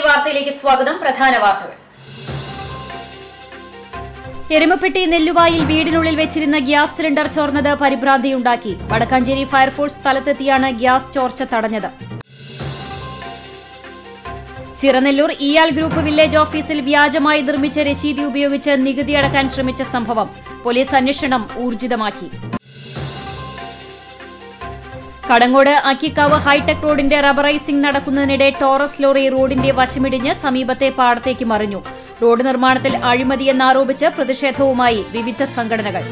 വാർത്തയിലേക്ക് സ്വാഗതം. പ്രധാന വാർത്തകൾ. എരുമപ്പെട്ടി നെല്ലുവായിൽ വീടിനുള്ളിൽ വെച്ചിരുന്ന ഗ്യാസ് സിലിണ്ടർ ചോർന്നത് പരിഭ്രാന്തിയുണ്ടാക്കി. വടക്കാഞ്ചേരി ഫയർഫോഴ്സ് സ്ഥലത്തെത്തിയാണ് ഗ്യാസ് ചോർച്ച തടഞ്ഞത്. ചിറനെല്ലൂർ ഇയാൾ ഗ്രൂപ്പ് വില്ലേജ് ഓഫീസിൽ വ്യാജമായി നിർമ്മിച്ച രശീതി ഉപയോഗിച്ച് നികുതി അടക്കാൻ ശ്രമിച്ച സംഭവം. പോലീസ് അന്വേഷണം ഊർജിതമാക്കി. കടങ്ങോട് അക്കിക്കാവ് ഹൈടെക് റോഡിന്റെ റബറൈസിംഗ് നടക്കുന്നതിനിടെ ടോറസ് ലോറി റോഡിന്റെ വശമിടിഞ്ഞ് സമീപത്തെ പാടത്തേക്ക് മറിഞ്ഞു. റോഡ് നിർമ്മാണത്തിൽ അഴിമതിയെന്നാരോപിച്ച് പ്രതിഷേധവുമായി വിവിധ സംഘടനകൾ.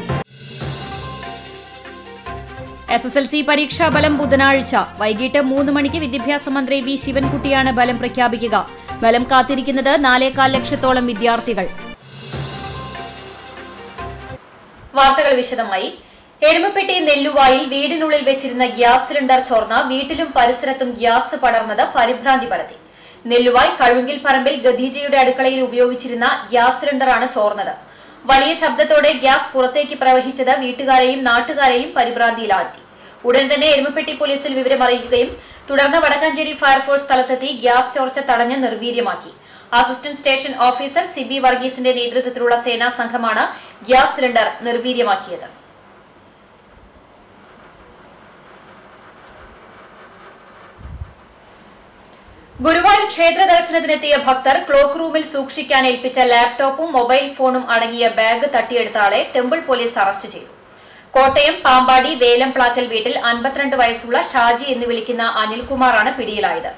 എസ് എസ് എൽ സി പരീക്ഷാ ബലം ബുധനാഴ്ച. വൈകിട്ട് മൂന്ന് മണിക്ക് വിദ്യാഭ്യാസ മന്ത്രി വി ശിവൻകുട്ടിയാണ് ബലം പ്രഖ്യാപിക്കുക. ബലം കാത്തിരിക്കുന്നത് നാലേകാൽ ലക്ഷത്തോളം വിദ്യാർത്ഥികൾ. വാർത്തകൾ വിശദമായി. എരുമപ്പെട്ടി നെല്ലുവായിൽ വീടിനുള്ളിൽ വെച്ചിരുന്ന ഗ്യാസ് സിലിണ്ടർ ചോർന്ന വീട്ടിലും പരിസരത്തും ഗ്യാസ് പടർന്നത് പരിഭ്രാന്തി പരത്തി. നെല്ലുവായ് കഴുങ്കിൽ പറമ്പിൽ ഗദീജയുടെ അടുക്കളയിൽ ഉപയോഗിച്ചിരുന്ന ഗ്യാസ് സിലിണ്ടറാണ് ചോർന്നത്. വലിയ ശബ്ദത്തോടെ ഗ്യാസ് പുറത്തേക്ക് പ്രവഹിച്ചത് വീട്ടുകാരെയും നാട്ടുകാരെയും പരിഭ്രാന്തിയിലാക്കി ഉടൻ തന്നെ എരുമപ്പെട്ടി പോലീസിൽ വിവരം അറിയിക്കുകയും തുടർന്ന് വടക്കാഞ്ചേരി ഫയർഫോഴ്സ് സ്ഥലത്തെത്തി ഗ്യാസ് ചോർച്ച തടഞ്ഞ് നിർവീര്യമാക്കി. അസിസ്റ്റന്റ് സ്റ്റേഷൻ ഓഫീസർ സിബി വർഗീസിന്റെ നേതൃത്വത്തിലുള്ള സേനാ സംഘമാണ് ഗ്യാസ് സിലിണ്ടർ നിർവീര്യമാക്കിയത്. ഗുരുവായൂർ ക്ഷേത്ര ദർശനത്തിനെത്തിയ ഭക്തർ ക്ലോക്ക് റൂമിൽ സൂക്ഷിക്കാൻ ഏൽപ്പിച്ച ലാപ്ടോപ്പും മൊബൈൽ ഫോണും അടങ്ങിയ ബാഗ് തട്ടിയെടുത്ത ആളെ ടെമ്പിൾ പോലീസ് അറസ്റ്റ് ചെയ്തു. കോട്ടയം പാമ്പാടി വേലംപ്ലാക്കൽ വീട്ടിൽ അൻപത്തിരണ്ട് വയസ്സുള്ള ഷാജി എന്ന് വിളിക്കുന്ന അനിൽകുമാറാണ് പിടിയിലായത്.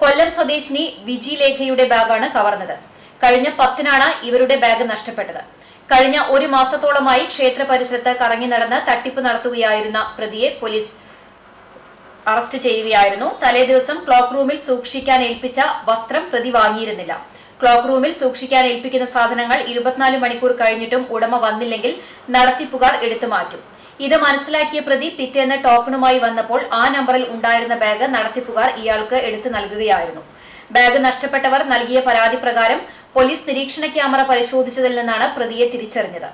കൊല്ലം സ്വദേശിനി വിജി ലേഖയുടെ ബാഗാണ് കവർന്നത്. കഴിഞ്ഞ പത്തിനാണ് ഇവരുടെ ബാഗ് നഷ്ടപ്പെട്ടത്. കഴിഞ്ഞ ഒരു മാസത്തോളമായി ക്ഷേത്ര പരിസരത്ത് കറങ്ങി നടന്ന് തട്ടിപ്പ് നടത്തുകയായിരുന്ന പ്രതിയെ പോലീസ് അറസ്റ്റ് ചെയ്യുകയായിരുന്നു. തലേദിവസം ക്ലോക്ക് റൂമിൽ സൂക്ഷിക്കാൻ ഏൽപ്പിച്ച വസ്ത്രം പ്രതി വാങ്ങിയിരുന്നില്ല. ക്ലോക്ക് റൂമിൽ സൂക്ഷിക്കാൻ ഏൽപ്പിക്കുന്ന സാധനങ്ങൾ ഇരുപത്തിനാല് മണിക്കൂർ കഴിഞ്ഞിട്ടും ഉടമ വന്നില്ലെങ്കിൽ നടത്തിപ്പുകാർ എടുത്തു മാറ്റും. ഇത് മനസ്സിലാക്കിയ പ്രതി പിറ്റേന്ന് ടോക്കണുമായി വന്നപ്പോൾ ആ നമ്പറിൽ ഉണ്ടായിരുന്ന ബാഗ് നടത്തിപ്പുകാർ ഇയാൾക്ക് എടുത്തു നൽകുകയായിരുന്നു. ബാഗ് നഷ്ടപ്പെട്ടവർ നൽകിയ പരാതി പ്രകാരം പോലീസ് നിരീക്ഷണ ക്യാമറ പരിശോധിച്ചതിൽ നിന്നാണ് പ്രതിയെ തിരിച്ചറിഞ്ഞത്.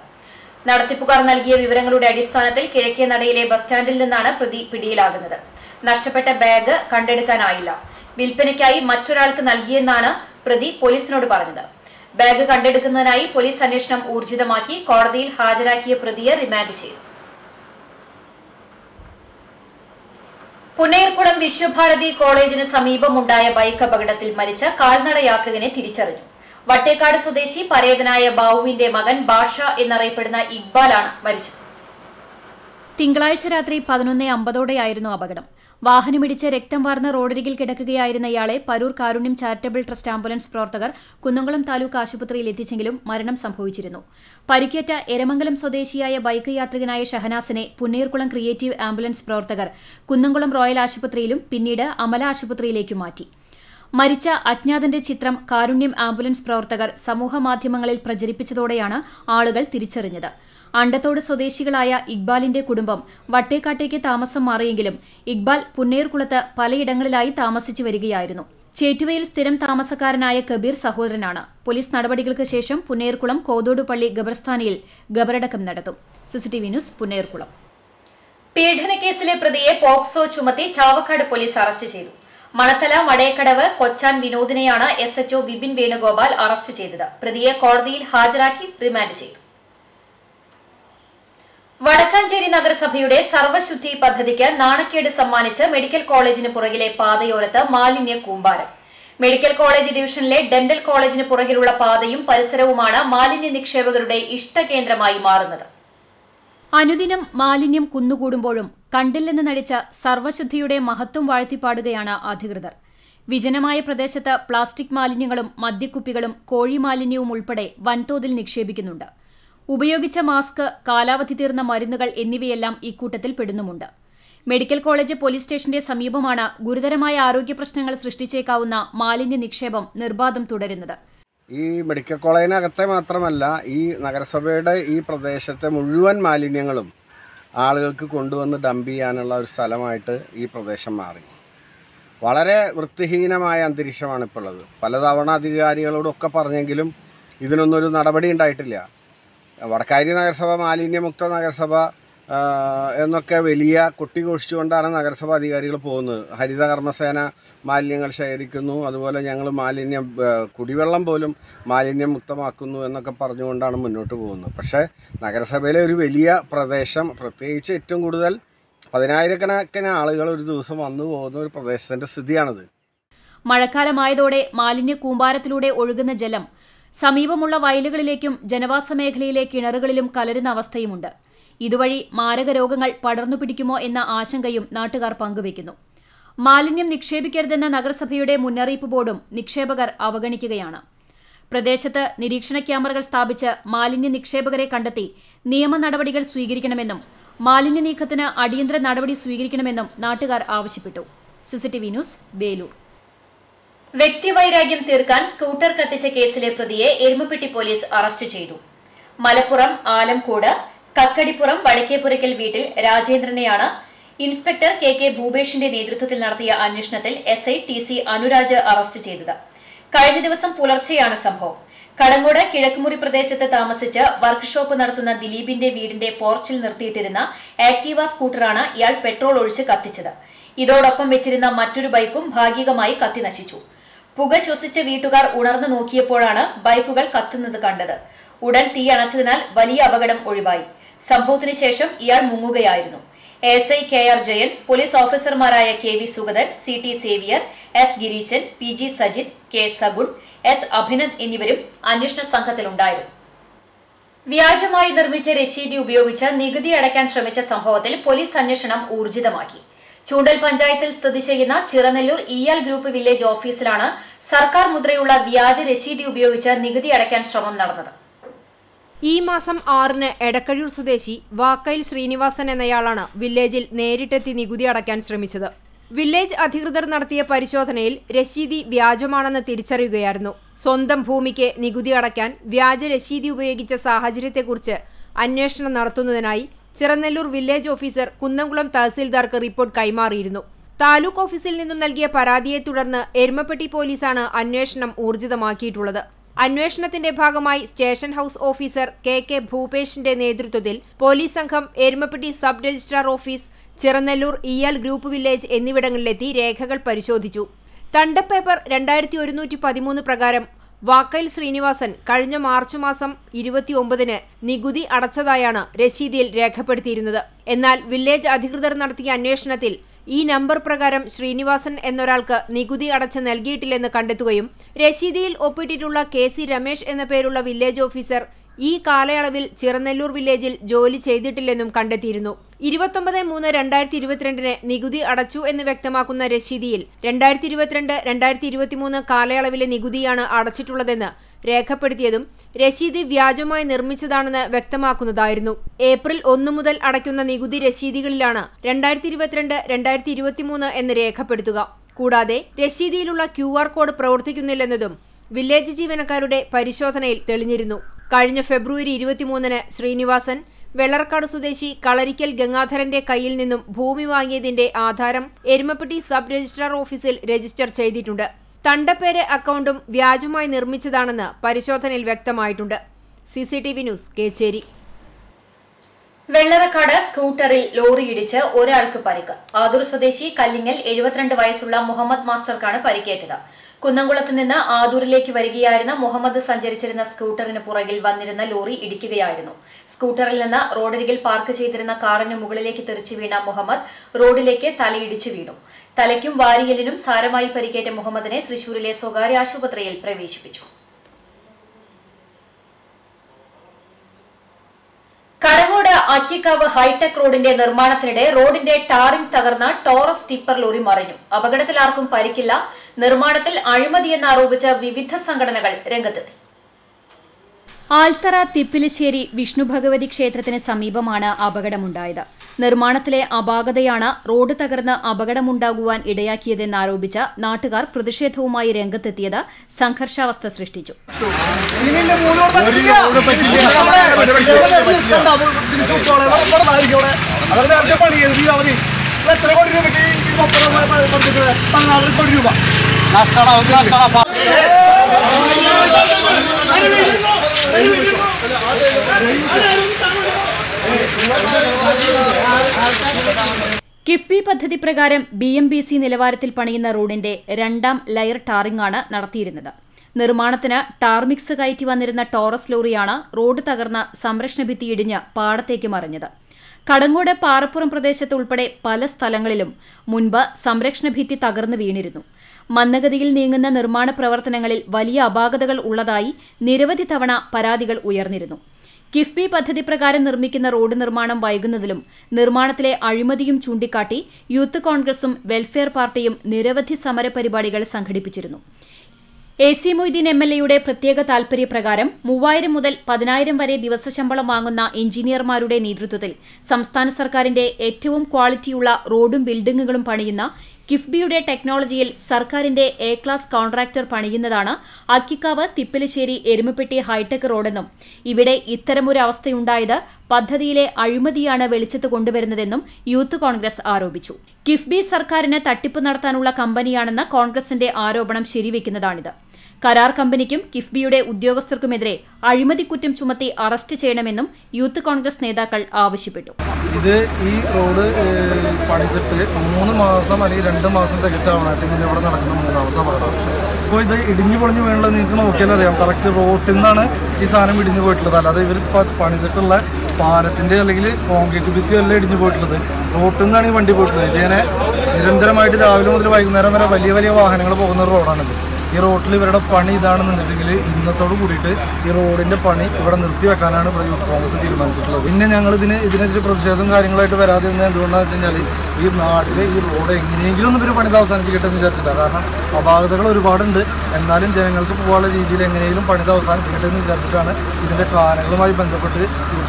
നടത്തിപ്പുകാർ നൽകിയ വിവരങ്ങളുടെ അടിസ്ഥാനത്തിൽ കിഴക്കേ നടയിലെ ബസ് സ്റ്റാൻഡിൽ നിന്നാണ് പ്രതി പിടിയിലാകുന്നത്. നഷ്ടപ്പെട്ട ബാഗ് കണ്ടെടുക്കാനായില്ല. വിൽപ്പനയ്ക്കായി മറ്റൊരാൾക്ക് നൽകിയെന്നാണ് പ്രതി പോലീസിനോട് പറഞ്ഞത്. ബാഗ് കണ്ടെടുക്കുന്നതിനായി പോലീസ് അന്വേഷണം ഊർജിതമാക്കി കോടതിയിൽ ഹാജരാക്കിയ പ്രതിയെ റിമാൻഡ് ചെയ്തു. പുന്നേർകുളം വിശ്വഭാരതി കോളേജിന് സമീപമുണ്ടായ ബൈക്ക് അപകടത്തിൽ മരിച്ച കാൽനട യാത്രികനെ തിരിച്ചറിഞ്ഞു. വട്ടേക്കാട് സ്വദേശി പരേതനായ ബാവുവിന്റെ മകൻ ബാഷ എന്നറിയപ്പെടുന്ന ഇക്ബാലാണ് മരിച്ചത്. തിങ്കളാഴ്ച രാത്രി പതിനൊന്ന് അമ്പതോടെയായിരുന്നു അപകടം. വാഹനമിടിച്ച് രക്തം വാർന്ന റോഡരികിൽ കിടക്കുകയായിരുന്ന ഇയാളെ പരൂർ കാരുണ്യം ചാരിറ്റബിൾ ട്രസ്റ്റ് ആംബുലൻസ് പ്രവർത്തകർ കുന്നംകുളം താലൂക്ക് ആശുപത്രിയിൽ എത്തിച്ചെങ്കിലും മരണം സംഭവിച്ചിരുന്നു. പരിക്കേറ്റ എരമംഗലം സ്വദേശിയായ ബൈക്ക് യാത്രികനായ ഷഹനാസിനെ പുന്നീർകുളം ക്രിയേറ്റീവ് ആംബുലൻസ് പ്രവർത്തകർ കുന്നംകുളം റോയൽ ആശുപത്രിയിലും പിന്നീട് അമല ആശുപത്രിയിലേക്കും മാറ്റി. മരിച്ച അജ്ഞാതന്റെ ചിത്രം കാരുണ്യം ആംബുലൻസ് പ്രവർത്തകർ സമൂഹമാധ്യമങ്ങളിൽ പ്രചരിപ്പിച്ചതോടെയാണ് ആളുകൾ തിരിച്ചറിഞ്ഞത്. അണ്ടത്തോട് സ്വദേശികളായ ഇക്ബാലിന്റെ കുടുംബം വട്ടേക്കാട്ടേക്ക് താമസം മാറിയെങ്കിലും ഇക്ബാൽ പുന്നേർകുളത്ത് പലയിടങ്ങളിലായി താമസിച്ചു വരികയായിരുന്നു. ചേറ്റുവയിൽ സ്ഥിരം താമസക്കാരനായ കബീർ സഹോദരനാണ്. പോലീസ് നടപടികൾക്ക് ശേഷം പുന്നേർകുളം കോതോടുപള്ളി ഖബർസ്ഥാനിയിൽ ഖബറടക്കം നടത്തും. CCTV news Punnerkulam. പീഡനക്കേസിലെ പ്രതിയെ പോക്സോ ചുമത്തി ചാവക്കാട് പോലീസ് അറസ്റ്റ് ചെയ്തു. Manathala Madayakkadavu Kochan വിനോദിനെയാണ് S HO Bipin Venugopal arrest ചെയ്തത്. പ്രതിയെ കോടതിയിൽ ഹാജരാക്കി റിമാൻഡ് ചെയ്തു. വടക്കാഞ്ചേരി നഗരസഭയുടെ സർവശുദ്ധി പദ്ധതിക്ക് നാണക്കേട് സമ്മാനിച്ച് മെഡിക്കൽ കോളേജിന് പുറകിലെ പാതയോരത്ത് മാലിന്യ കൂമ്പാരം. മെഡിക്കൽ കോളേജ് ഡിവിഷനിലെ ഡെന്റൽ കോളേജിന് പുറകിലുള്ള പാതയും പരിസരവുമാണ് മാലിന്യ നിക്ഷേപകരുടെ ഇഷ്ടകേന്ദ്രമായി മാറുന്നത്. അനുദിനം മാലിന്യം കുന്നുകൂടുമ്പോഴും കണ്ടില്ലെന്ന് നടിച്ച സർവശുദ്ധിയുടെ മഹത്വം വാഴ്ത്തിപ്പാടുകയാണ് അധികൃതർ. വിജനമായ പ്രദേശത്ത് പ്ലാസ്റ്റിക് മാലിന്യങ്ങളും മദ്യക്കുപ്പികളും കോഴി മാലിന്യവും ഉൾപ്പെടെ വൻതോതിൽ നിക്ഷേപിക്കുന്നുണ്ട്. ഉപയോഗിച്ച മാസ്ക് കാലാവധി തീർന്ന മരുന്നുകൾ എന്നിവയെല്ലാം ഇക്കൂട്ടത്തിൽ പെടുന്നുമുണ്ട്. മെഡിക്കൽ കോളേജ് പോലീസ് സ്റ്റേഷന്റെ സമീപമാണ് ഗുരുതരമായ ആരോഗ്യ പ്രശ്നങ്ങൾ സൃഷ്ടിച്ചേക്കാവുന്ന മാലിന്യ നിക്ഷേപം നിർബാധം തുടരുന്നത്. ഈ മെഡിക്കൽ കോളേജിനകത്തെ മാത്രമല്ല ഈ നഗരസഭയുടെ ഈ പ്രദേശത്തെ മുഴുവൻ മാലിന്യങ്ങളും ആളുകൾക്ക് കൊണ്ടുവന്ന് ഡംപ് ചെയ്യാനുള്ള ഒരു സ്ഥലമായിട്ട് ഈ പ്രദേശം മാറി. വളരെ വൃത്തിഹീനമായ അന്തരീക്ഷമാണ് ഇപ്പോൾ ഉള്ളത് പലതവണ അധികാരികളോടൊക്കെ പറഞ്ഞെങ്കിലും ഇതിനൊന്നും ഒരു നടപടി ഉണ്ടായിട്ടില്ല. വടക്കാരി നഗരസഭ മാലിന്യമുക്ത നഗരസഭ എന്നൊക്കെ വലിയ കൊട്ടിഘോഷിച്ചുകൊണ്ടാണ് നഗരസഭ അധികാരികൾ പോകുന്നത്. ഹരിത കർമ്മസേന മാലിന്യങ്ങൾ ശേഖരിക്കുന്നു. അതുപോലെ ഞങ്ങൾ മാലിന്യം കുടിവെള്ളം പോലും മാലിന്യം മുക്തമാക്കുന്നു എന്നൊക്കെ പറഞ്ഞുകൊണ്ടാണ് മുന്നോട്ട് പോകുന്നത്. പക്ഷേ നഗരസഭയിലെ ഒരു വലിയ പ്രദേശം പ്രത്യേകിച്ച് ഏറ്റവും കൂടുതൽ പതിനായിരക്കണക്കിന് ആളുകൾ ഒരു ദിവസം വന്നു പോകുന്ന ഒരു പ്രദേശത്തിന്റെ സ്ഥിതിയാണിത്. മഴക്കാലമായതോടെ മാലിന്യ കൂമ്പാരത്തിലൂടെ ഒഴുകുന്ന ജലം സമീപമുള്ള വയലുകളിലേക്കും ജനവാസ മേഖലയിലെ കിണറുകളിലും കലരുന്ന അവസ്ഥയുമുണ്ട്. ഇതുവഴി മാരക രോഗങ്ങൾ പടർന്നു പിടിക്കുമോ എന്ന ആശങ്കയും നാട്ടുകാർ പങ്കുവയ്ക്കുന്നു. മാലിന്യം നിക്ഷേപിക്കരുതെന്ന നഗരസഭയുടെ മുന്നറിയിപ്പ് ബോർഡും നിക്ഷേപകർ അവഗണിക്കുകയാണ്. പ്രദേശത്ത് നിരീക്ഷണ ക്യാമറകൾ സ്ഥാപിച്ച് മാലിന്യ നിക്ഷേപകരെ കണ്ടെത്തി നിയമ നടപടികൾ സ്വീകരിക്കണമെന്നും മാലിന്യ നീക്കത്തിന് അടിയന്തര നടപടി സ്വീകരിക്കണമെന്നും നാട്ടുകാർ ആവശ്യപ്പെട്ടു. CCTV news Velur. വ്യക്തിവൈരാഗ്യം തീർക്കാൻ സ്കൂട്ടർ കത്തിച്ച കേസിലെ പ്രതിയെ എരുമപ്പെട്ടി പോലീസ് അറസ്റ്റ് ചെയ്തു. മലപ്പുറം ആലംകോട് കക്കടിപ്പുറം വടക്കേപ്പുരയ്ക്കൽ വീട്ടിൽ രാജേന്ദ്രനെയാണ് ഇൻസ്പെക്ടർ കെ കെ ഭൂപേഷിന്റെ നേതൃത്വത്തിൽ നടത്തിയ അന്വേഷണത്തിൽ S I T C Anuraj arrest ചെയ്തത്. കഴിഞ്ഞ ദിവസം പുലർച്ചെയാണ് സംഭവം. കടങ്ങോട് കിഴക്കുമുറി പ്രദേശത്ത് താമസിച്ച് വർക്ക്ഷോപ്പ് നടത്തുന്ന ദിലീപിന്റെ വീടിന്റെ പോർച്ചിൽ നിർത്തിയിട്ടിരുന്ന ആക്ടീവ സ്കൂട്ടറാണ് ഇയാൾ പെട്രോൾ ഒഴിച്ച് കത്തിച്ചത്. ഇതോടൊപ്പം വെച്ചിരുന്ന മറ്റൊരു ബൈക്കും ഭാഗികമായി കത്തി നശിച്ചു. പുക ശ്വസിച്ച വീട്ടുകാർ ഉണർന്നു നോക്കിയപ്പോഴാണ് ബൈക്കുകൾ കത്തുന്നത് കണ്ടത്. ഉടൻ തീ അണച്ചതിനാൽ വലിയ അപകടം ഒഴിവായി. സംഭവത്തിന് ശേഷം ഇയാൾ മുങ്ങുകയായിരുന്നു. S I K R Jayan police ഓഫീസർമാരായ K V Sugathan C T Xavier S Gireesan P G Sajith K Sagun S Abhinand എന്നിവരും അന്വേഷണ സംഘത്തിലുണ്ടായിരുന്നു. വ്യാജമായി നിർമ്മിച്ച രശീതി ഉപയോഗിച്ച് നികുതി അടയ്ക്കാൻ ശ്രമിച്ച സംഭവത്തിൽ പോലീസ് അന്വേഷണം ഊർജിതമാക്കി. ചൂണ്ടൽ പഞ്ചായത്തിൽ സ്ഥിതി ചെയ്യുന്ന ചിറനെല്ലൂർ ഇയാൽ ഗ്രൂപ്പ് വില്ലേജ് ഓഫീസിലാണ് സർക്കാർ മുദ്രയുള്ള വ്യാജ രശീതി ഉപയോഗിച്ച് നികുതി അടയ്ക്കാൻ ശ്രമം നടന്നത്. ഈ മാസം ആറിന് എടക്കഴൂർ സ്വദേശി വാക്കയിൽ ശ്രീനിവാസൻ എന്നയാളാണ് വില്ലേജിൽ നേരിട്ടെത്തി നികുതി അടയ്ക്കാൻ ശ്രമിച്ചത്. വില്ലേജ് അധികൃതർ നടത്തിയ പരിശോധനയിൽ രശീതി വ്യാജമാണെന്ന് തിരിച്ചറിയുകയായിരുന്നു. സ്വന്തം ഭൂമിക്ക് നികുതി അടയ്ക്കാൻ വ്യാജ രശീതി ഉപയോഗിച്ച സാഹചര്യത്തെക്കുറിച്ച് അന്വേഷണം നടത്തുന്നതിനായി ചിറനെല്ലൂർ വില്ലേജ് ഓഫീസർ കുന്നംകുളം തഹസീൽദാർക്ക് റിപ്പോർട്ട് കൈമാറിയിരുന്നു. താലൂക്ക് ഓഫീസിൽ നിന്നും നൽകിയ പരാതിയെ തുടർന്ന് എരുമപ്പെട്ടി പോലീസാണ് അന്വേഷണം ഊർജിതമാക്കിയിട്ടുള്ളത്. അന്വേഷണത്തിന്റെ ഭാഗമായി station house officer K K ഭൂപേഷിന്റെ നേതൃത്വത്തിൽ പോലീസ് സംഘം Erumapetty sub registrar office Chiranellur Eyal group village എന്നിവിടങ്ങളിലെത്തി രേഖകൾ പരിശോധിച്ചു. തണ്ടപ്പേപ്പർ രണ്ടായിരത്തി ഒരുന്നൂറ്റി പതിമൂന്ന് പ്രകാരം വാക്കയിൽ ശ്രീനിവാസൻ കഴിഞ്ഞ മാർച്ച് മാസം ഇരുപത്തിയൊമ്പതിന് നികുതി അടച്ചതായാണ് രശീതിയിൽ രേഖപ്പെടുത്തിയിരുന്നത്. എന്നാൽ വില്ലേജ് അധികൃതർ നടത്തിയ അന്വേഷണത്തിൽ ഈ നമ്പർ പ്രകാരം ശ്രീനിവാസൻ എന്നൊരാൾക്ക് നികുതി അടച്ച് നൽകിയിട്ടില്ലെന്ന് കണ്ടെത്തുകയും രശീതിയിൽ ഒപ്പിട്ടിട്ടുള്ള കെ സി രമേശ് എന്ന പേരുള്ള വില്ലേജ് ഓഫീസർ ഈ കാലയളവിൽ ചിറനെല്ലൂർ വില്ലേജിൽ ജോലി ചെയ്തിട്ടില്ലെന്നും കണ്ടെത്തിയിരുന്നു. ഇരുപത്തൊമ്പത് മൂന്ന് രണ്ടായിരത്തി ഇരുപത്തിരണ്ടിന് നികുതി അടച്ചു എന്ന് വ്യക്തമാക്കുന്ന രശീതിയിൽ രണ്ടായിരത്തി ഇരുപത്തിരണ്ട് രണ്ടായിരത്തി ഇരുപത്തിമൂന്ന് കാലയളവിലെ നികുതിയാണ് അടച്ചിട്ടുള്ളതെന്ന് രേഖപ്പെടുത്തിയതും രശീതി വ്യാജമായി നിർമ്മിച്ചതാണെന്ന് വ്യക്തമാക്കുന്നതായിരുന്നു. ഏപ്രിൽ ഒന്ന് മുതൽ അടയ്ക്കുന്ന നികുതി രശീതികളിലാണ് രണ്ടായിരത്തി ഇരുപത്തിരണ്ട് രണ്ടായിരത്തി ഇരുപത്തിമൂന്ന് എന്ന് രേഖപ്പെടുത്തുക. കൂടാതെ രശീതിയിലുള്ള ക്യു ആർ കോഡ് പ്രവർത്തിക്കുന്നില്ലെന്നതും വില്ലേജ് ജീവനക്കാരുടെ പരിശോധനയിൽ തെളിഞ്ഞിരുന്നു. കഴിഞ്ഞ ഫെബ്രുവരി ഇരുപത്തിമൂന്നിന് ശ്രീനിവാസൻ വെള്ളർക്കാട് സ്വദേശി കളരിക്കൽ ഗംഗാധരന്റെ കയ്യിൽ നിന്നും ഭൂമി വാങ്ങിയതിന്റെ ആധാരം എരുമപ്പെട്ടി സബ് രജിസ്ട്രാർ ഓഫീസിൽ രജിസ്റ്റർ ചെയ്തിട്ടുണ്ട്. തണ്ടപ്പേര് അക്കൗണ്ടും വ്യാജമായി നിർമ്മിച്ചതാണെന്ന് പരിശോധനയിൽ വ്യക്തമായിട്ടുണ്ട്. CCTV news Kechery. വെള്ളറക്കാട് സ്കൂട്ടറിൽ ലോറിയിടിച്ച് ഒരാൾക്ക് പരിക്ക്. ആദൂർ സ്വദേശി കല്ലിങ്ങൽ എഴുപത്തിരണ്ട് വയസ്സുള്ള മുഹമ്മദ് മാസ്റ്റർക്കാണ് പരിക്കേറ്റത്. കുന്നംകുളത്ത് നിന്ന് ആദൂരിലേക്ക് വരികയായിരുന്ന മുഹമ്മദ് സഞ്ചരിച്ചിരുന്ന സ്കൂട്ടറിന് പുറകിൽ വന്നിരുന്ന ലോറി ഇടിക്കുകയായിരുന്നു. സ്കൂട്ടറിൽ നിന്ന് റോഡരികിൽ പാർക്ക് ചെയ്തിരുന്ന കാറിന് മുകളിലേക്ക് തെറിച്ചു വീണ മുഹമ്മദ് റോഡിലേക്ക് തലയിടിച്ചു വീണു. തലയ്ക്കും വാരിയലിനും സാരമായി പരിക്കേറ്റ മുഹമ്മദിനെ തൃശൂരിലെ സ്വകാര്യ ആശുപത്രിയിൽ പ്രവേശിപ്പിച്ചു കടങ്ങോട് അക്കിക്കാവ് ഹൈടെക് റോഡിന്റെ നിർമ്മാണത്തിനിടെ റോഡിന്റെ ടാറിംഗ് തകർന്ന ടോറസ് ടിപ്പർ ലോറി മറിഞ്ഞു. അപകടത്തിൽ ആർക്കും പരിക്കില്ല. നിർമ്മാണത്തിൽ അഴിമതിയെന്ന് ആരോപിച്ച വിവിധ സംഘടനകൾ രംഗത്തെത്തി. ആൽത്തറ തിപ്പിലശ്ശേരി വിഷ്ണു ഭഗവതി ക്ഷേത്രത്തിന് സമീപമാണ് അപകടമുണ്ടായത്. നിർമ്മാണത്തിലെ അപാകതയാണ് റോഡ് തകർന്ന് അപകടമുണ്ടാകുവാൻ ഇടയാക്കിയതെന്നാരോപിച്ച് നാട്ടുകാർ പ്രതിഷേധവുമായി രംഗത്തെത്തിയത് സംഘർഷാവസ്ഥ സൃഷ്ടിച്ചു കിഫ്ബി പദ്ധതി പ്രകാരം ബി എം ബി സി നിലവാരത്തിൽ പണിയുന്ന റോഡിന്റെ രണ്ടാം ലയർ ടാറിംഗ് ആണ് നടത്തിയിരുന്നത്. നിർമ്മാണത്തിന് ടാർമിക്സ് കയറ്റി വന്നിരുന്ന ടോറസ് ലോറിയാണ് റോഡ് തകർന്ന സംരക്ഷണ ഭിത്തി ഇടിഞ്ഞ് പാടത്തേക്ക് മറിഞ്ഞത്. കടങ്ങോട് പാറപ്പുറം പ്രദേശത്ത് ഉൾപ്പെടെ പല സ്ഥലങ്ങളിലും മുൻപ് സംരക്ഷണ ഭിത്തി തകർന്നു വീണിരുന്നു. മന്ദഗതിയിൽ നീങ്ങുന്ന നിർമ്മാണ പ്രവർത്തനങ്ങളിൽ വലിയ അപാകതകൾ ഉള്ളതായി നിരവധി തവണ പരാതികൾ ഉയർന്നിരുന്നു. കിഫ്ബി പദ്ധതി പ്രകാരം നിർമ്മിക്കുന്ന റോഡ് നിർമ്മാണം വൈകുന്നതിലും നിർമ്മാണത്തിലെ അഴിമതിയും ചൂണ്ടിക്കാട്ടി യൂത്ത് കോൺഗ്രസും വെൽഫെയർ പാർട്ടിയും നിരവധി സമരപരിപാടികൾ സംഘടിപ്പിച്ചിരുന്നു. A C Moideen M L എയുടെ പ്രത്യേക താൽപര്യപ്രകാരം മൂവായിരം മുതൽ പതിനായിരം വരെ ദിവസശമ്പളം വാങ്ങുന്ന എഞ്ചിനീയർമാരുടെ നേതൃത്വത്തിൽ സംസ്ഥാന സർക്കാരിന്റെ ഏറ്റവും ക്വാളിറ്റിയുള്ള റോഡും ബിൽഡിംഗുകളും പണിയുന്ന കിഫ്ബിയുടെ ടെക്നോളജിയിൽ സർക്കാരിന്റെ എ ക്ലാസ് കോൺട്രാക്ടർ പണിയുന്നതാണ് അക്കിക്കാവ് തിപ്പലശ്ശേരി എരുമപ്പെട്ടി ഹൈടെക് റോഡെന്നും ഇവിടെ ഇത്തരമൊരു അവസ്ഥയുണ്ടായത് പദ്ധതിയിലെ അഴിമതിയാണ് വെളിച്ചത്ത് കൊണ്ടുവരുന്നതെന്നും യൂത്ത് കോൺഗ്രസ് ആരോപിച്ചു. കിഫ്ബി സർക്കാരിന് തട്ടിപ്പ് നടത്താനുള്ള കമ്പനിയാണെന്ന കോൺഗ്രസിന്റെ ആരോപണം ശരിവെക്കുന്നതാണിത്. കരാർ കമ്പനിക്കും കിഫ്ബിയുടെ ഉദ്യോഗസ്ഥർക്കുമെതിരെ അഴിമതിക്കുറ്റം ചുമത്തി അറസ്റ്റ് ചെയ്യണമെന്നും യൂത്ത് കോൺഗ്രസ് നേതാക്കൾ ആവശ്യപ്പെട്ടു. ഇത് ഈ റോഡ് പണിതിട്ട് മൂന്ന് മാസം അല്ലെങ്കിൽ രണ്ട് മാസം തികച്ചാവണായിട്ട് ഇങ്ങനെ ഇവിടെ നടക്കുന്ന മൂന്നാമത്തെ പാടാണ് ഇപ്പോൾ ഇത് ഇടിഞ്ഞു പൊളിഞ്ഞു വീണുള്ളത് നിങ്ങൾക്ക് നോക്കിയാൽ അറിയാം കറക്റ്റ് റോട്ടിൽ നിന്നാണ് ഈ സാധനം ഇടിഞ്ഞു പോയിട്ടുള്ളത്. അല്ലാതെ ഇവർ പണിതിട്ടുള്ള പാലത്തിന്റെ അല്ലെങ്കിൽ കോൺക്രീറ്റ് ഭിത്തി എല്ലാം ഇടിഞ്ഞു പോയിട്ടുള്ളത്. റോട്ടിൽ നിന്നാണ് ഈ വണ്ടി പോയിട്ടുള്ളത്. ഇതിങ്ങനെ നിരന്തരമായിട്ട് രാവിലെ മുതൽ വൈകുന്നേരം വരെ വലിയ വലിയ വാഹനങ്ങൾ പോകുന്ന റോഡാണിത് ഈ റോട്ടിൽ ഇവരുടെ പണി ഇതാണെന്നുണ്ടെങ്കിൽ ഇന്നത്തോട് കൂടിയിട്ട് ഈ റോഡിന്റെ പണി ഇവിടെ നിർത്തി വെക്കാനാണ് കോൺഗ്രസ് തീരുമാനിച്ചിട്ടുള്ളത്. പിന്നെ ഞങ്ങൾ ഇതിന് ഇതിനെതിരെ പ്രതിഷേധവും കാര്യങ്ങളായിട്ട് വരാതെ ഇരുന്നത് എന്തുകൊണ്ടാണെന്ന് വെച്ച് കഴിഞ്ഞാൽ ഈ നാട്ടിൽ ഈ റോഡ് എങ്ങനെയെങ്കിലും ഒന്ന് ഒരു പണിത് അവസാനിപ്പിക്കട്ടെ എന്ന് വിചാരിച്ചിട്ടാണ്. കാരണം അപാകതകൾ ഒരുപാടുണ്ട്. എന്നാലും ജനങ്ങൾക്ക് പോകാനുള്ള രീതിയിൽ എങ്ങനെയെങ്കിലും പണിത് അവസാനിപ്പിക്കട്ടെ എന്ന് വിചാരിച്ചിട്ടാണ് ഇതിന്റെ കാരണങ്ങളുമായി ബന്ധപ്പെട്ട്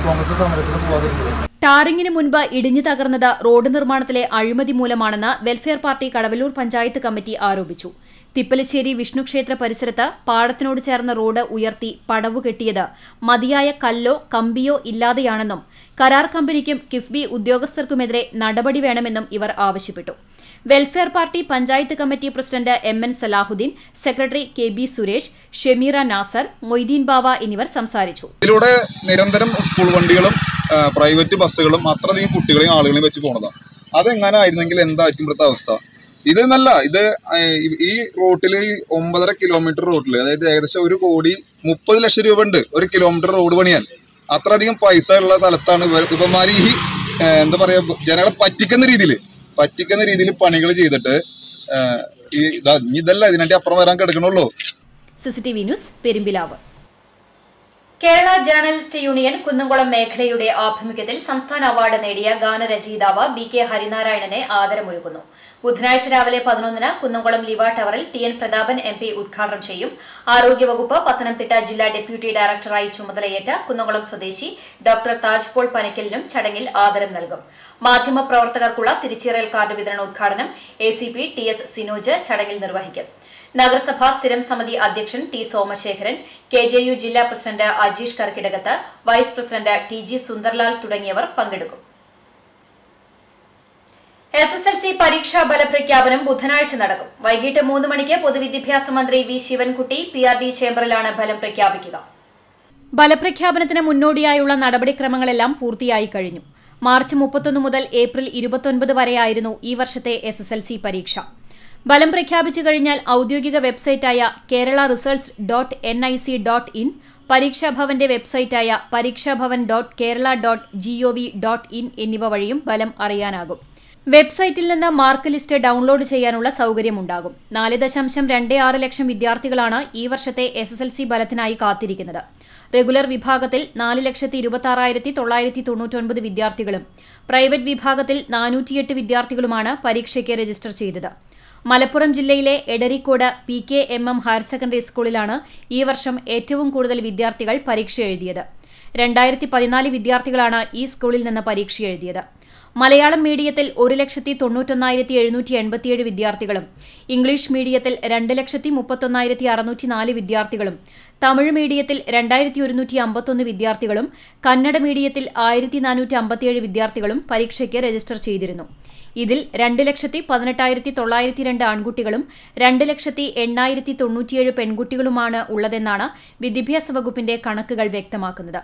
കോൺഗ്രസ് സമരത്തിന് പോകാതിരുന്നത്. ടാറിങ്ങിന് മുൻപ് ഇടിഞ്ഞു തകർന്നത് റോഡ് നിർമ്മാണത്തിലെ അഴിമതി മൂലമാണെന്ന് welfare party Kadavallur panchayat committee ആരോപിച്ചു. തിപ്പലശ്ശേരി വിഷ്ണുക്ഷേത്ര പരിസരത്ത് പാടത്തിനോട് ചേർന്ന റോഡ് ഉയർത്തി പടവു കെട്ടിയത് മതിയായ കല്ലോ കമ്പിയോ ഇല്ലാതെയാണെന്നും കരാർ കമ്പനിക്കും കിഫ്ബി ഉദ്യോഗസ്ഥർക്കുമെതിരെ നടപടി വേണമെന്നും ഇവർ ആവശ്യപ്പെട്ടു. Welfare party panchayat committee president M N Salahuddin secretary K B Suresh Shemeera Nasar Moideen Bava എന്നിവർ സംസാരിച്ചു. ഇതിലൂടെ നിരന്തരം സ്കൂൾ വണ്ടികളും പ്രൈവറ്റ് ബസ്സുകളും അത്രയധികം കുട്ടികളെയും ആളുകളെയും വെച്ച് പോണതാണ് അതെങ്ങനെ ആയിരുന്നെങ്കിൽ എന്തായിരിക്കും ഇവിടുത്തെ അവസ്ഥ? ഇത് എന്നല്ല ഇത് ഈ- റോട്ടിൽ ഒമ്പതര കിലോമീറ്റർ റോട്ടിൽ അതായത് ഏകദേശം ഒരു കോടി മുപ്പത് ലക്ഷം രൂപ ഉണ്ട് ഒരു കിലോമീറ്റർ റോഡ് പണിയാൻ. അത്രയധികം പൈസ ഉള്ള സ്ഥലത്താണ് ഇവന്മാർ ഈ എന്താ പറയുക ജനങ്ങളെ പറ്റിക്കുന്ന രീതിയിൽ പറ്റിക്കുന്ന രീതിയിൽ പണികൾ ചെയ്തിട്ട് ഈ ഇതല്ല ഇതിനായിട്ട് അപ്പുറം വരാൻ കിടക്കണുള്ളൂ. CCTV news Perumpilavu. Kerala journalist union Kunnamkulam മേഖലയുടെ ആഭിമുഖ്യത്തിൽ സംസ്ഥാന അവാർഡ് നേടിയ ഗാനരചയിതാവ് ബി കെ ഹരിനാരായണനെ ആദരമൊരുക്കുന്നു. ബുധനാഴ്ച രാവിലെ പതിനൊന്നിന് കുന്നംകുളം ലിവ ടവറിൽ T N Prathapan M P ഉദ്ഘാടനം ചെയ്യും. ആരോഗ്യവകുപ്പ് പത്തനംതിട്ട ജില്ലാ ഡെപ്യൂട്ടി ഡയറക്ടറായി ചുമതലയേറ്റ കുന്നംകുളം സ്വദേശി ഡോക്ടർ താജ് പോൾ പനക്കലിനും ചടങ്ങിൽ ആദരം നൽകും. മാധ്യമപ്രവർത്തകർക്കുള്ള തിരിച്ചറിയൽ കാർഡ് വിതരണ ഉദ്ഘാടനം A C P T S Sinoj ചടങ്ങിൽ നിർവഹിക്കും. നഗരസഭാ സ്ഥിരം സമിതി അധ്യക്ഷൻ T Somasekharan K J U ജില്ലാ president Ajeesh Karkidakath vice president T G Sundarlal തുടങ്ങിയവർ പങ്കെടുക്കും. എസ് എസ് എൽ സി പരീക്ഷാ ഫലപ്രഖ്യാപനം ബുധനാഴ്ച നടക്കും. വൈകിട്ട് മൂന്ന് മണിക്ക് പൊതുവിദ്യാഭ്യാസ മന്ത്രി V Sivankutty P R D ചേംബറിലാണ് ഫലം പ്രഖ്യാപിക്കുക. ഫലപ്രഖ്യാപനത്തിന് മുന്നോടിയായുള്ള നടപടിക്രമങ്ങളെല്ലാം പൂർത്തിയായി കഴിഞ്ഞു. മാർച്ച് മുപ്പത്തൊന്ന് മുതൽ ഏപ്രിൽ ഇരുപത്തൊൻപത് വരെയായിരുന്നു ഈ വർഷത്തെ എസ് എസ് എൽ സി പരീക്ഷ. ഫലം പ്രഖ്യാപിച്ചു കഴിഞ്ഞാൽ ഔദ്യോഗിക വെബ്സൈറ്റായ Kerala results dot N I C dot in പരീക്ഷാഭവന്റെ വെബ്സൈറ്റായ Pareekshabhavan dot Kerala dot G O V dot in എന്നിവ വഴിയും ഫലം അറിയാനാകും. വെബ്സൈറ്റിൽ നിന്ന് മാർക്ക് ലിസ്റ്റ് ഡൗൺലോഡ് ചെയ്യാനുള്ള സൗകര്യമുണ്ടാകും. നാല് ദശാംശം രണ്ട് ആറ് ലക്ഷം വിദ്യാർത്ഥികളാണ് ഈ വർഷത്തെ എസ് എസ് എൽ സി ഫലത്തിനായി കാത്തിരിക്കുന്നത്. റെഗുലർ വിഭാഗത്തിൽ നാല് ലക്ഷത്തി ഇരുപത്തി ആറായിരത്തി തൊള്ളായിരത്തി തൊണ്ണൂറ്റൊൻപത് വിദ്യാർത്ഥികളും പ്രൈവറ്റ് വിഭാഗത്തിൽ നാനൂറ്റിയെട്ട് വിദ്യാർത്ഥികളുമാണ് പരീക്ഷയ്ക്ക് രജിസ്റ്റർ ചെയ്തത്. മലപ്പുറം ജില്ലയിലെ Edarikode P K M M higher secondary സ്കൂളിലാണ് ഈ വർഷം ഏറ്റവും കൂടുതൽ വിദ്യാർത്ഥികൾ പരീക്ഷ എഴുതിയത്. രണ്ടായിരത്തി പതിനാല് വിദ്യാർത്ഥികളാണ് ഈ സ്കൂളിൽ നിന്ന് പരീക്ഷ എഴുതിയത്. മലയാളം മീഡിയത്തിൽ ഒരു ലക്ഷത്തി തൊണ്ണൂറ്റൊന്നായിരത്തി എഴുന്നൂറ്റി എൺപത്തിയേഴ് വിദ്യാർത്ഥികളും ഇംഗ്ലീഷ് മീഡിയത്തിൽ രണ്ട് ലക്ഷത്തി മുപ്പത്തൊന്നായിരത്തി അറുന്നൂറ്റി നാല് വിദ്യാർത്ഥികളും തമിഴ് മീഡിയത്തിൽ രണ്ടായിരത്തി ഒരുന്നൂറ്റി അമ്പത്തൊന്ന് വിദ്യാർത്ഥികളും കന്നഡ മീഡിയത്തിൽ ആയിരത്തി നാനൂറ്റി അമ്പത്തിയേഴ് വിദ്യാർത്ഥികളും പരീക്ഷയ്ക്ക് രജിസ്റ്റർ ചെയ്തിരുന്നു. ഇതിൽ രണ്ട് ലക്ഷത്തി പതിനെട്ടായിരത്തി തൊള്ളായിരത്തി രണ്ട് ആൺകുട്ടികളും രണ്ട് ലക്ഷത്തി എണ്ണായിരത്തി തൊണ്ണൂറ്റിയേഴ് പെൺകുട്ടികളുമാണ് ഉള്ളതെന്നാണ് വിദ്യാഭ്യാസ വകുപ്പിന്റെ കണക്കുകൾ വ്യക്തമാക്കുന്നത്.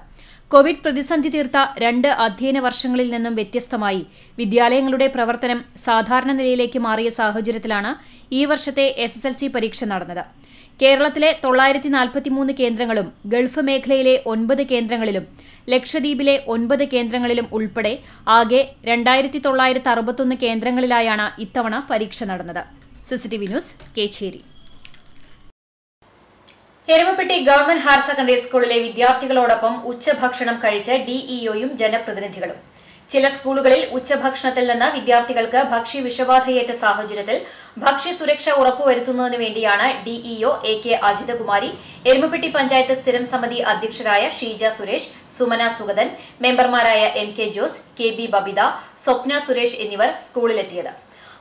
കോവിഡ് പ്രതിസന്ധി തീർത്ത രണ്ട് അധ്യയന വർഷങ്ങളിൽ നിന്നും വ്യത്യസ്തമായി വിദ്യാലയങ്ങളുടെ പ്രവർത്തനം സാധാരണ നിലയിലേക്ക് മാറിയ സാഹചര്യത്തിലാണ് ഈ വർഷത്തെ എസ് പരീക്ഷ നടന്നത്. കേരളത്തിലെ തൊള്ളായിരത്തി നാൽപ്പത്തിമൂന്ന് കേന്ദ്രങ്ങളും ഗൾഫ് മേഖലയിലെ ഒൻപത് കേന്ദ്രങ്ങളിലും ലക്ഷദ്വീപിലെ ഒൻപത് കേന്ദ്രങ്ങളിലും ഉൾപ്പെടെ ആകെ രണ്ടായിരത്തി തൊള്ളായിരത്തി അറുപത്തൊന്ന് കേന്ദ്രങ്ങളിലായാണ് ഇത്തവണ പരീക്ഷ നടന്നത്. CCTV news Kechery. Erumapetty government higher secondary സ്കൂളിലെ വിദ്യാർത്ഥികളോടൊപ്പം ഉച്ചഭക്ഷണം കഴിച്ച് ഡിഇഒയും ജനപ്രതിനിധികളും. ചില സ്കൂളുകളിൽ ഉച്ചഭക്ഷണത്തിൽ നിന്ന് വിദ്യാർത്ഥികൾക്ക് ഭക്ഷ്യ വിഷബാധയേറ്റ സാഹചര്യത്തിൽ ഭക്ഷ്യ സുരക്ഷ ഉറപ്പുവരുത്തുന്നതിനു വേണ്ടിയാണ് DEO A K Ajithakumari Erumapetty panchayat സ്ഥിരം സമിതി അധ്യക്ഷരായ ഷീജ സുരേഷ് സുമന സുഗതൻ മെമ്പർമാരായ M K Jose K B Babitha Swapna Suresh എന്നിവർ സ്കൂളിലെത്തിയത്.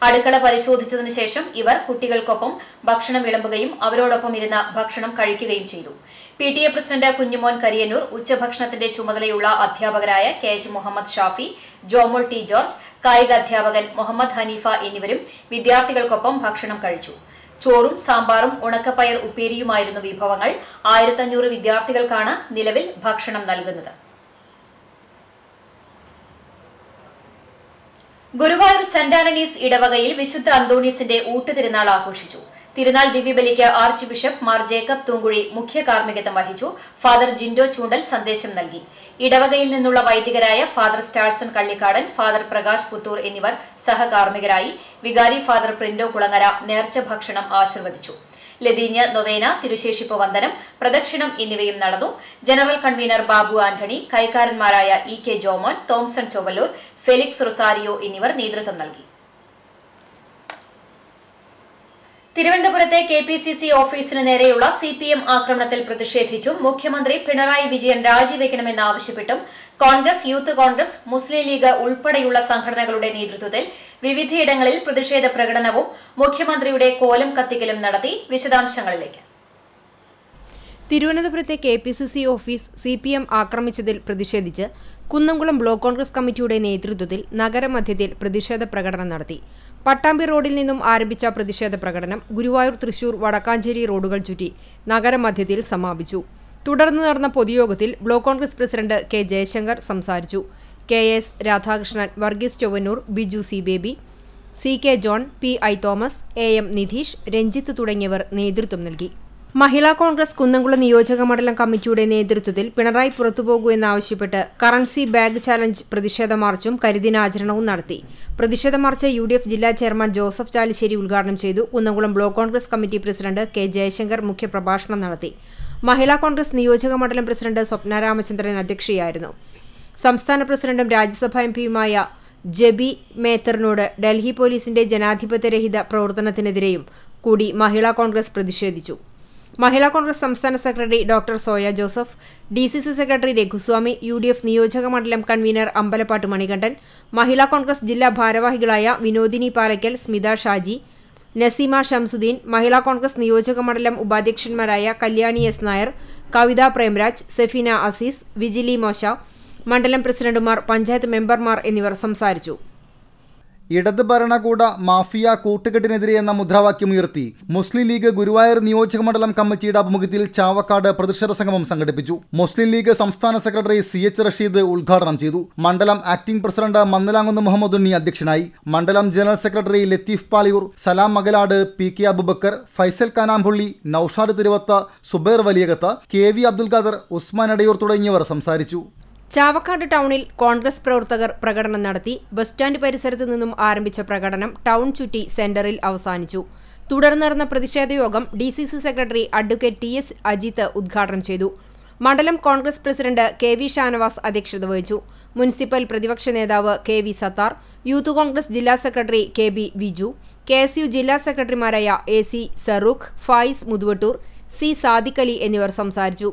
അടുക്കള പരിശോധിച്ചതിനു ശേഷം ഇവർ കുട്ടികൾക്കൊപ്പം ഭക്ഷണം വിളമ്പുകയും അവരോടൊപ്പം ഇരുന്ന് ഭക്ഷണം കഴിക്കുകയും ചെയ്തു. P T A president Kunjumon Kariyannur ഉച്ചഭക്ഷണത്തിന്റെ ചുമതലയുള്ള അധ്യാപകരായ K H Muhammad Shafi Jomol T George കായിക അധ്യാപകൻ മുഹമ്മദ് ഹനീഫ എന്നിവരും വിദ്യാർത്ഥികൾക്കൊപ്പം ഭക്ഷണം കഴിച്ചു. ചോറും സാമ്പാറും ഉണക്കപ്പയർ ഉപ്പേരിയുമായിരുന്നു വിഭവങ്ങൾ. ആയിരത്തഞ്ഞൂറ് വിദ്യാർത്ഥികൾക്കാണ് നിലവിൽ ഭക്ഷണം നൽകുന്നത്. ഗുരുവായൂർ സെന്റ് ആന്റണീസ് ഇടവകയിൽ വിശുദ്ധ അന്തോണീസിന്റെ ഊട്ടുതിരുനാൾ ആഘോഷിച്ചു. തിരുനാൾ ദിവ്യബലിക്ക് archbishop Mar Jacob Thoomkuzhy മുഖ്യ കാർമ്മികത്വം വഹിച്ചു. ഫാദർ ജിൻഡോ ചൂണ്ടൽ സന്ദേശം നൽകി. ഇടവകയിൽ നിന്നുള്ള വൈദികരായ ഫാദർ സ്റ്റാഴ്സൺ കള്ളിക്കാടൻ ഫാദർ പ്രകാശ് പുത്തൂർ എന്നിവർ സഹകാർമ്മികരായി. വികാരി ഫാദർ പ്രിന്റോ കുളങ്ങര നേർച്ച ഭക്ഷണം ആശീർവദിച്ചു. ലതീഞ്ഞ് നൊവേന തിരുശേഷിപ്പ് വന്ദനം പ്രദക്ഷിണം എന്നിവയും നടന്നു. ജനറൽ കൺവീനർ ബാബു ആന്റണി കൈക്കാരന്മാരായ E K Jomon Thomson Chowalloor Felix Rosario എന്നിവർ നേതൃത്വം നൽകി. തിരുവനന്തപുരത്തെ കെ പി സി സി ഓഫീസിനു നേരെയുള്ള സി പി എം ആക്രമണത്തിൽ പ്രതിഷേധിച്ചും മുഖ്യമന്ത്രി Pinarayi Vijayan രാജിവെക്കണമെന്നാവശ്യപ്പെട്ടും Congress Youth Congress Muslim League ഉൾപ്പെടെയുള്ള സംഘടനകളുടെ നേതൃത്വത്തിൽ വിവിധയിടങ്ങളിൽ പ്രതിഷേധ പ്രകടനവും മുഖ്യമന്ത്രിയുടെ കോലം കത്തിക്കലും നടത്തി വിശദാംശങ്ങളിലേക്ക്. തിരുവനന്തപുരത്തെ K P C C office C P M ആക്രമിച്ചതിൽ പ്രതിഷേധിച്ച് കുന്നംകുളം ബ്ലോക്ക് കോൺഗ്രസ് കമ്മിറ്റിയുടെ നേതൃത്വത്തിൽ നഗരമധ്യത്തിൽ പ്രതിഷേധ പ്രകടനം നടത്തി. പട്ടാമ്പി റോഡിൽ നിന്നും ആരംഭിച്ച പ്രതിഷേധ പ്രകടനം ഗുരുവായൂർ തൃശൂർ വടക്കാഞ്ചേരി റോഡുകൾ ചുറ്റി നഗരമധ്യത്തിൽ സമാപിച്ചു. തുടർന്ന് നടന്ന പൊതുയോഗത്തിൽ block Congress president K Jayashankar സംസാരിച്ചു. K S Radhakrishnan Varghese Chowannur Biju C Baby C K John P I Thomas A M Nidheesh Ranjith തുടങ്ങിയവർ നേതൃത്വം നൽകി. മഹിളാ കോൺഗ്രസ് കുന്നംകുളം നിയോജക മണ്ഡലം കമ്മിറ്റിയുടെ നേതൃത്വത്തിൽ പിണറായി പുറത്തുപോകൂ എന്നാവശ്യപ്പെട്ട് കറൻസി ബാഗ് ചാലഞ്ച് പ്രതിഷേധ മാർച്ചും കരിദിനാചരണവും നടത്തി. പ്രതിഷേധ മാർച്ച് യു ഡി എഫ് ജില്ലാ ചെയർമാൻ ജോസഫ് ചാലിശ്ശേരി ഉദ്ഘാടനം ചെയ്തു. Kunnamkulam block Congress committee president K Jayashankar മുഖ്യപ്രഭാഷണം നടത്തി. മഹിളാ കോൺഗ്രസ് നിയോജക മണ്ഡലം പ്രസിഡന്റ് സ്വപ്ന രാമചന്ദ്രൻ അധ്യക്ഷയായിരുന്നു. സംസ്ഥാന പ്രസിഡന്റും രാജ്യസഭാ എം പിയുമായ ജബി മേത്തറിനോട് ഡൽഹി പോലീസിന്റെ ജനാധിപത്യരഹിത പ്രവർത്തനത്തിനെതിരെയും കൂടി മഹിളാ കോൺഗ്രസ് പ്രതിഷേധിച്ചു. മഹിളാ കോൺഗ്രസ് സംസ്ഥാന secretary doctor Soya Joseph D C C secretary Raghuswamy U D F നിയോജക മണ്ഡലം കൺവീനർ അമ്പലപ്പാട്ട് മണികണ്ഠൻ മഹിളാ കോൺഗ്രസ് ജില്ലാ ഭാരവാഹികളായ വിനോദിനി പാലയ്ക്കൽ സ്മിത ഷാജി നസീമ ഷംസുദ്ദീൻ മഹിളാ കോൺഗ്രസ് നിയോജക മണ്ഡലം ഉപാധ്യക്ഷന്മാരായ കല്യാണി എസ് നായർ കവിത പ്രേംരാജ് സെഫീന അസീസ് വിജിലി മോശ മണ്ഡലം പ്രസിഡന്റുമാർ പഞ്ചായത്ത് മെമ്പർമാർ എന്നിവർ സംസാരിച്ചു. ഇടത് ഭരണകൂട മാഫിയ കൂട്ടുകെട്ടിനെതിരെ എന്ന മുദ്രാവാക്യം ഉയർത്തി. മുസ്ലിം ലീഗ് ഗുരുവായൂർ നിയോജക മണ്ഡലം കമ്മിറ്റിയുടെ അഭിമുഖത്തിൽ ചാവക്കാട് പ്രതിഷേധ സംഗമം സംഘടിപ്പിച്ചു. മുസ്ലിം ലീഗ് സംസ്ഥാന സെക്രട്ടറി സി എച്ച് റഷീദ് ഉദ്ഘാടനം ചെയ്തു. മണ്ഡലം ആക്ടിംഗ് പ്രസിഡന്റ് മന്നലാങ്കുന്ന് മുഹമ്മദ് ഉണ്ണി അധ്യക്ഷനായി. മണ്ഡലം general secretary Latheef Paliyoor Salam Makalad P K Abubakar Faisal Kanampulli Noushad Thiruvatha Zubair Valiyakath K V Abdul Khader Usman Adayoor തുടങ്ങിയവർ സംസാരിച്ചു. ചാവക്കാട് ടൗണിൽ കോൺഗ്രസ് പ്രവർത്തകർ പ്രകടനം നടത്തി. ബസ് സ്റ്റാൻഡ് പരിസരത്ത് നിന്നും ആരംഭിച്ച പ്രകടനം ടൗൺ ചുറ്റി സെന്ററിൽ അവസാനിച്ചു. തുടർന്ന് നടന്ന പ്രതിഷേധ യോഗം D C C secretary advocate T S Ajith ഉദ്ഘാടനം ചെയ്തു. മണ്ഡലം Congress president K V Shanavas അധ്യക്ഷത വഹിച്ചു. മുനിസിപ്പൽ പ്രതിപക്ഷ നേതാവ് K V Sathar youth Congress ജില്ലാ secretary K B Viju K S U ജില്ലാ സെക്രട്ടറിമാരായ A C Sarooq Fayis Muthuvattoor C Sadiqali എന്നിവർ സംസാരിച്ചു.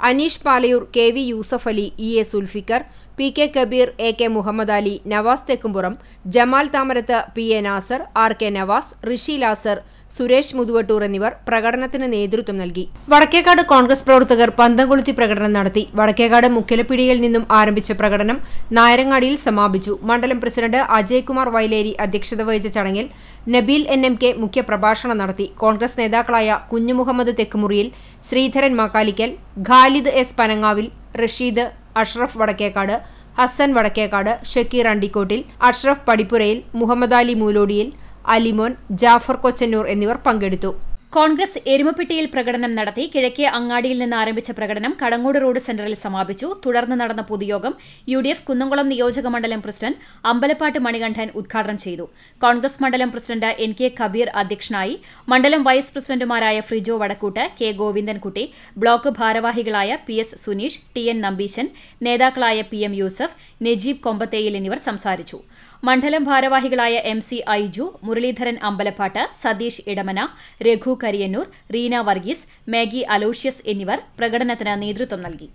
Aneesh Palayoor K V Yusuf Ali E A Zulfikar P K Kabeer A K Muhammad Ali Navas Thekkumpuram Jamal Thamarath P A Nasar R K Navas Rishi Lazar Suresh Muthuvattoor എന്നിവർ പ്രകടനത്തിന് നേതൃത്വം നൽകി. വടക്കേക്കാട് കോൺഗ്രസ് പ്രവർത്തകർ പന്തംകൊളുത്തി പ്രകടനം നടത്തി. വടക്കേക്കാട് മുക്കിലപ്പിടിയിൽ നിന്നും ആരംഭിച്ച പ്രകടനം നായരങ്ങാടിയിൽ സമാപിച്ചു. മണ്ഡലം പ്രസിഡന്റ് അജയ്കുമാർ വൈലേരി അധ്യക്ഷത വഹിച്ച ചടങ്ങിൽ നബീൽ എൻ എം കെ മുഖ്യപ്രഭാഷണം നടത്തി. കോൺഗ്രസ് നേതാക്കളായ കുഞ്ഞുമുഹമ്മദ് തെക്കുമുറിയിൽ ശ്രീധരൻ മാക്കാലിക്കൽ ഖാലിദ് എസ് പനങ്ങാവിൽ റഷീദ് അഷ്റഫ് വടക്കേക്കാട് ഹസൻ വടക്കേക്കാട് ഷക്കീർ അണ്ടിക്കോട്ടിൽ അഷ്റഫ് പടിപ്പുരയിൽ മുഹമ്മദ് അലി മൂലോടിയിൽ അലിമോൻ ജാഫർ കൊച്ചന്നൂർ എന്നിവർ പങ്കെടുത്തു. കോൺഗ്രസ് എരുമപ്പെട്ടിയിൽ പ്രകടനം നടത്തി കിഴക്കേ അങ്ങാടിയിൽ നിന്ന് ആരംഭിച്ച പ്രകടനം കടങ്ങോട് റോഡ് സെന്ററിൽ സമാപിച്ചു. തുടർന്ന് നടന്ന പൊതുയോഗം യു ഡി എഫ് കുന്നംകുളം നിയോജക മണ്ഡലം പ്രസിഡന്റ് അമ്പലപ്പാട്ട് മണികണ്ഠൻ ഉദ്ഘാടനം ചെയ്തു. കോൺഗ്രസ് മണ്ഡലം പ്രസിഡന്റ് എൻ കെ കബീർ അധ്യക്ഷനായി. മണ്ഡലം വൈസ് പ്രസിഡന്റുമാരായ ഫ്രിജോ വടക്കൂട്ട് കെ ഗോവിന്ദൻകുട്ടി ബ്ലോക്ക് ഭാരവാഹികളായ P S Suneesh T N Nambeesan നേതാക്കളായ പി എം യൂസഫ് നജീബ് കൊമ്പത്തേയിൽ എന്നിവർ സംസാരിച്ചു. മണ്ഡലം ഭാരവാഹികളായ M C Aiju Muraleedharan Ambalappatt Satheesh Idamana Raghu Kariyannur Reena Varghese Maggie Aloysius എന്നിവർ പ്രകടനത്തിന് നേതൃത്വം നൽകി.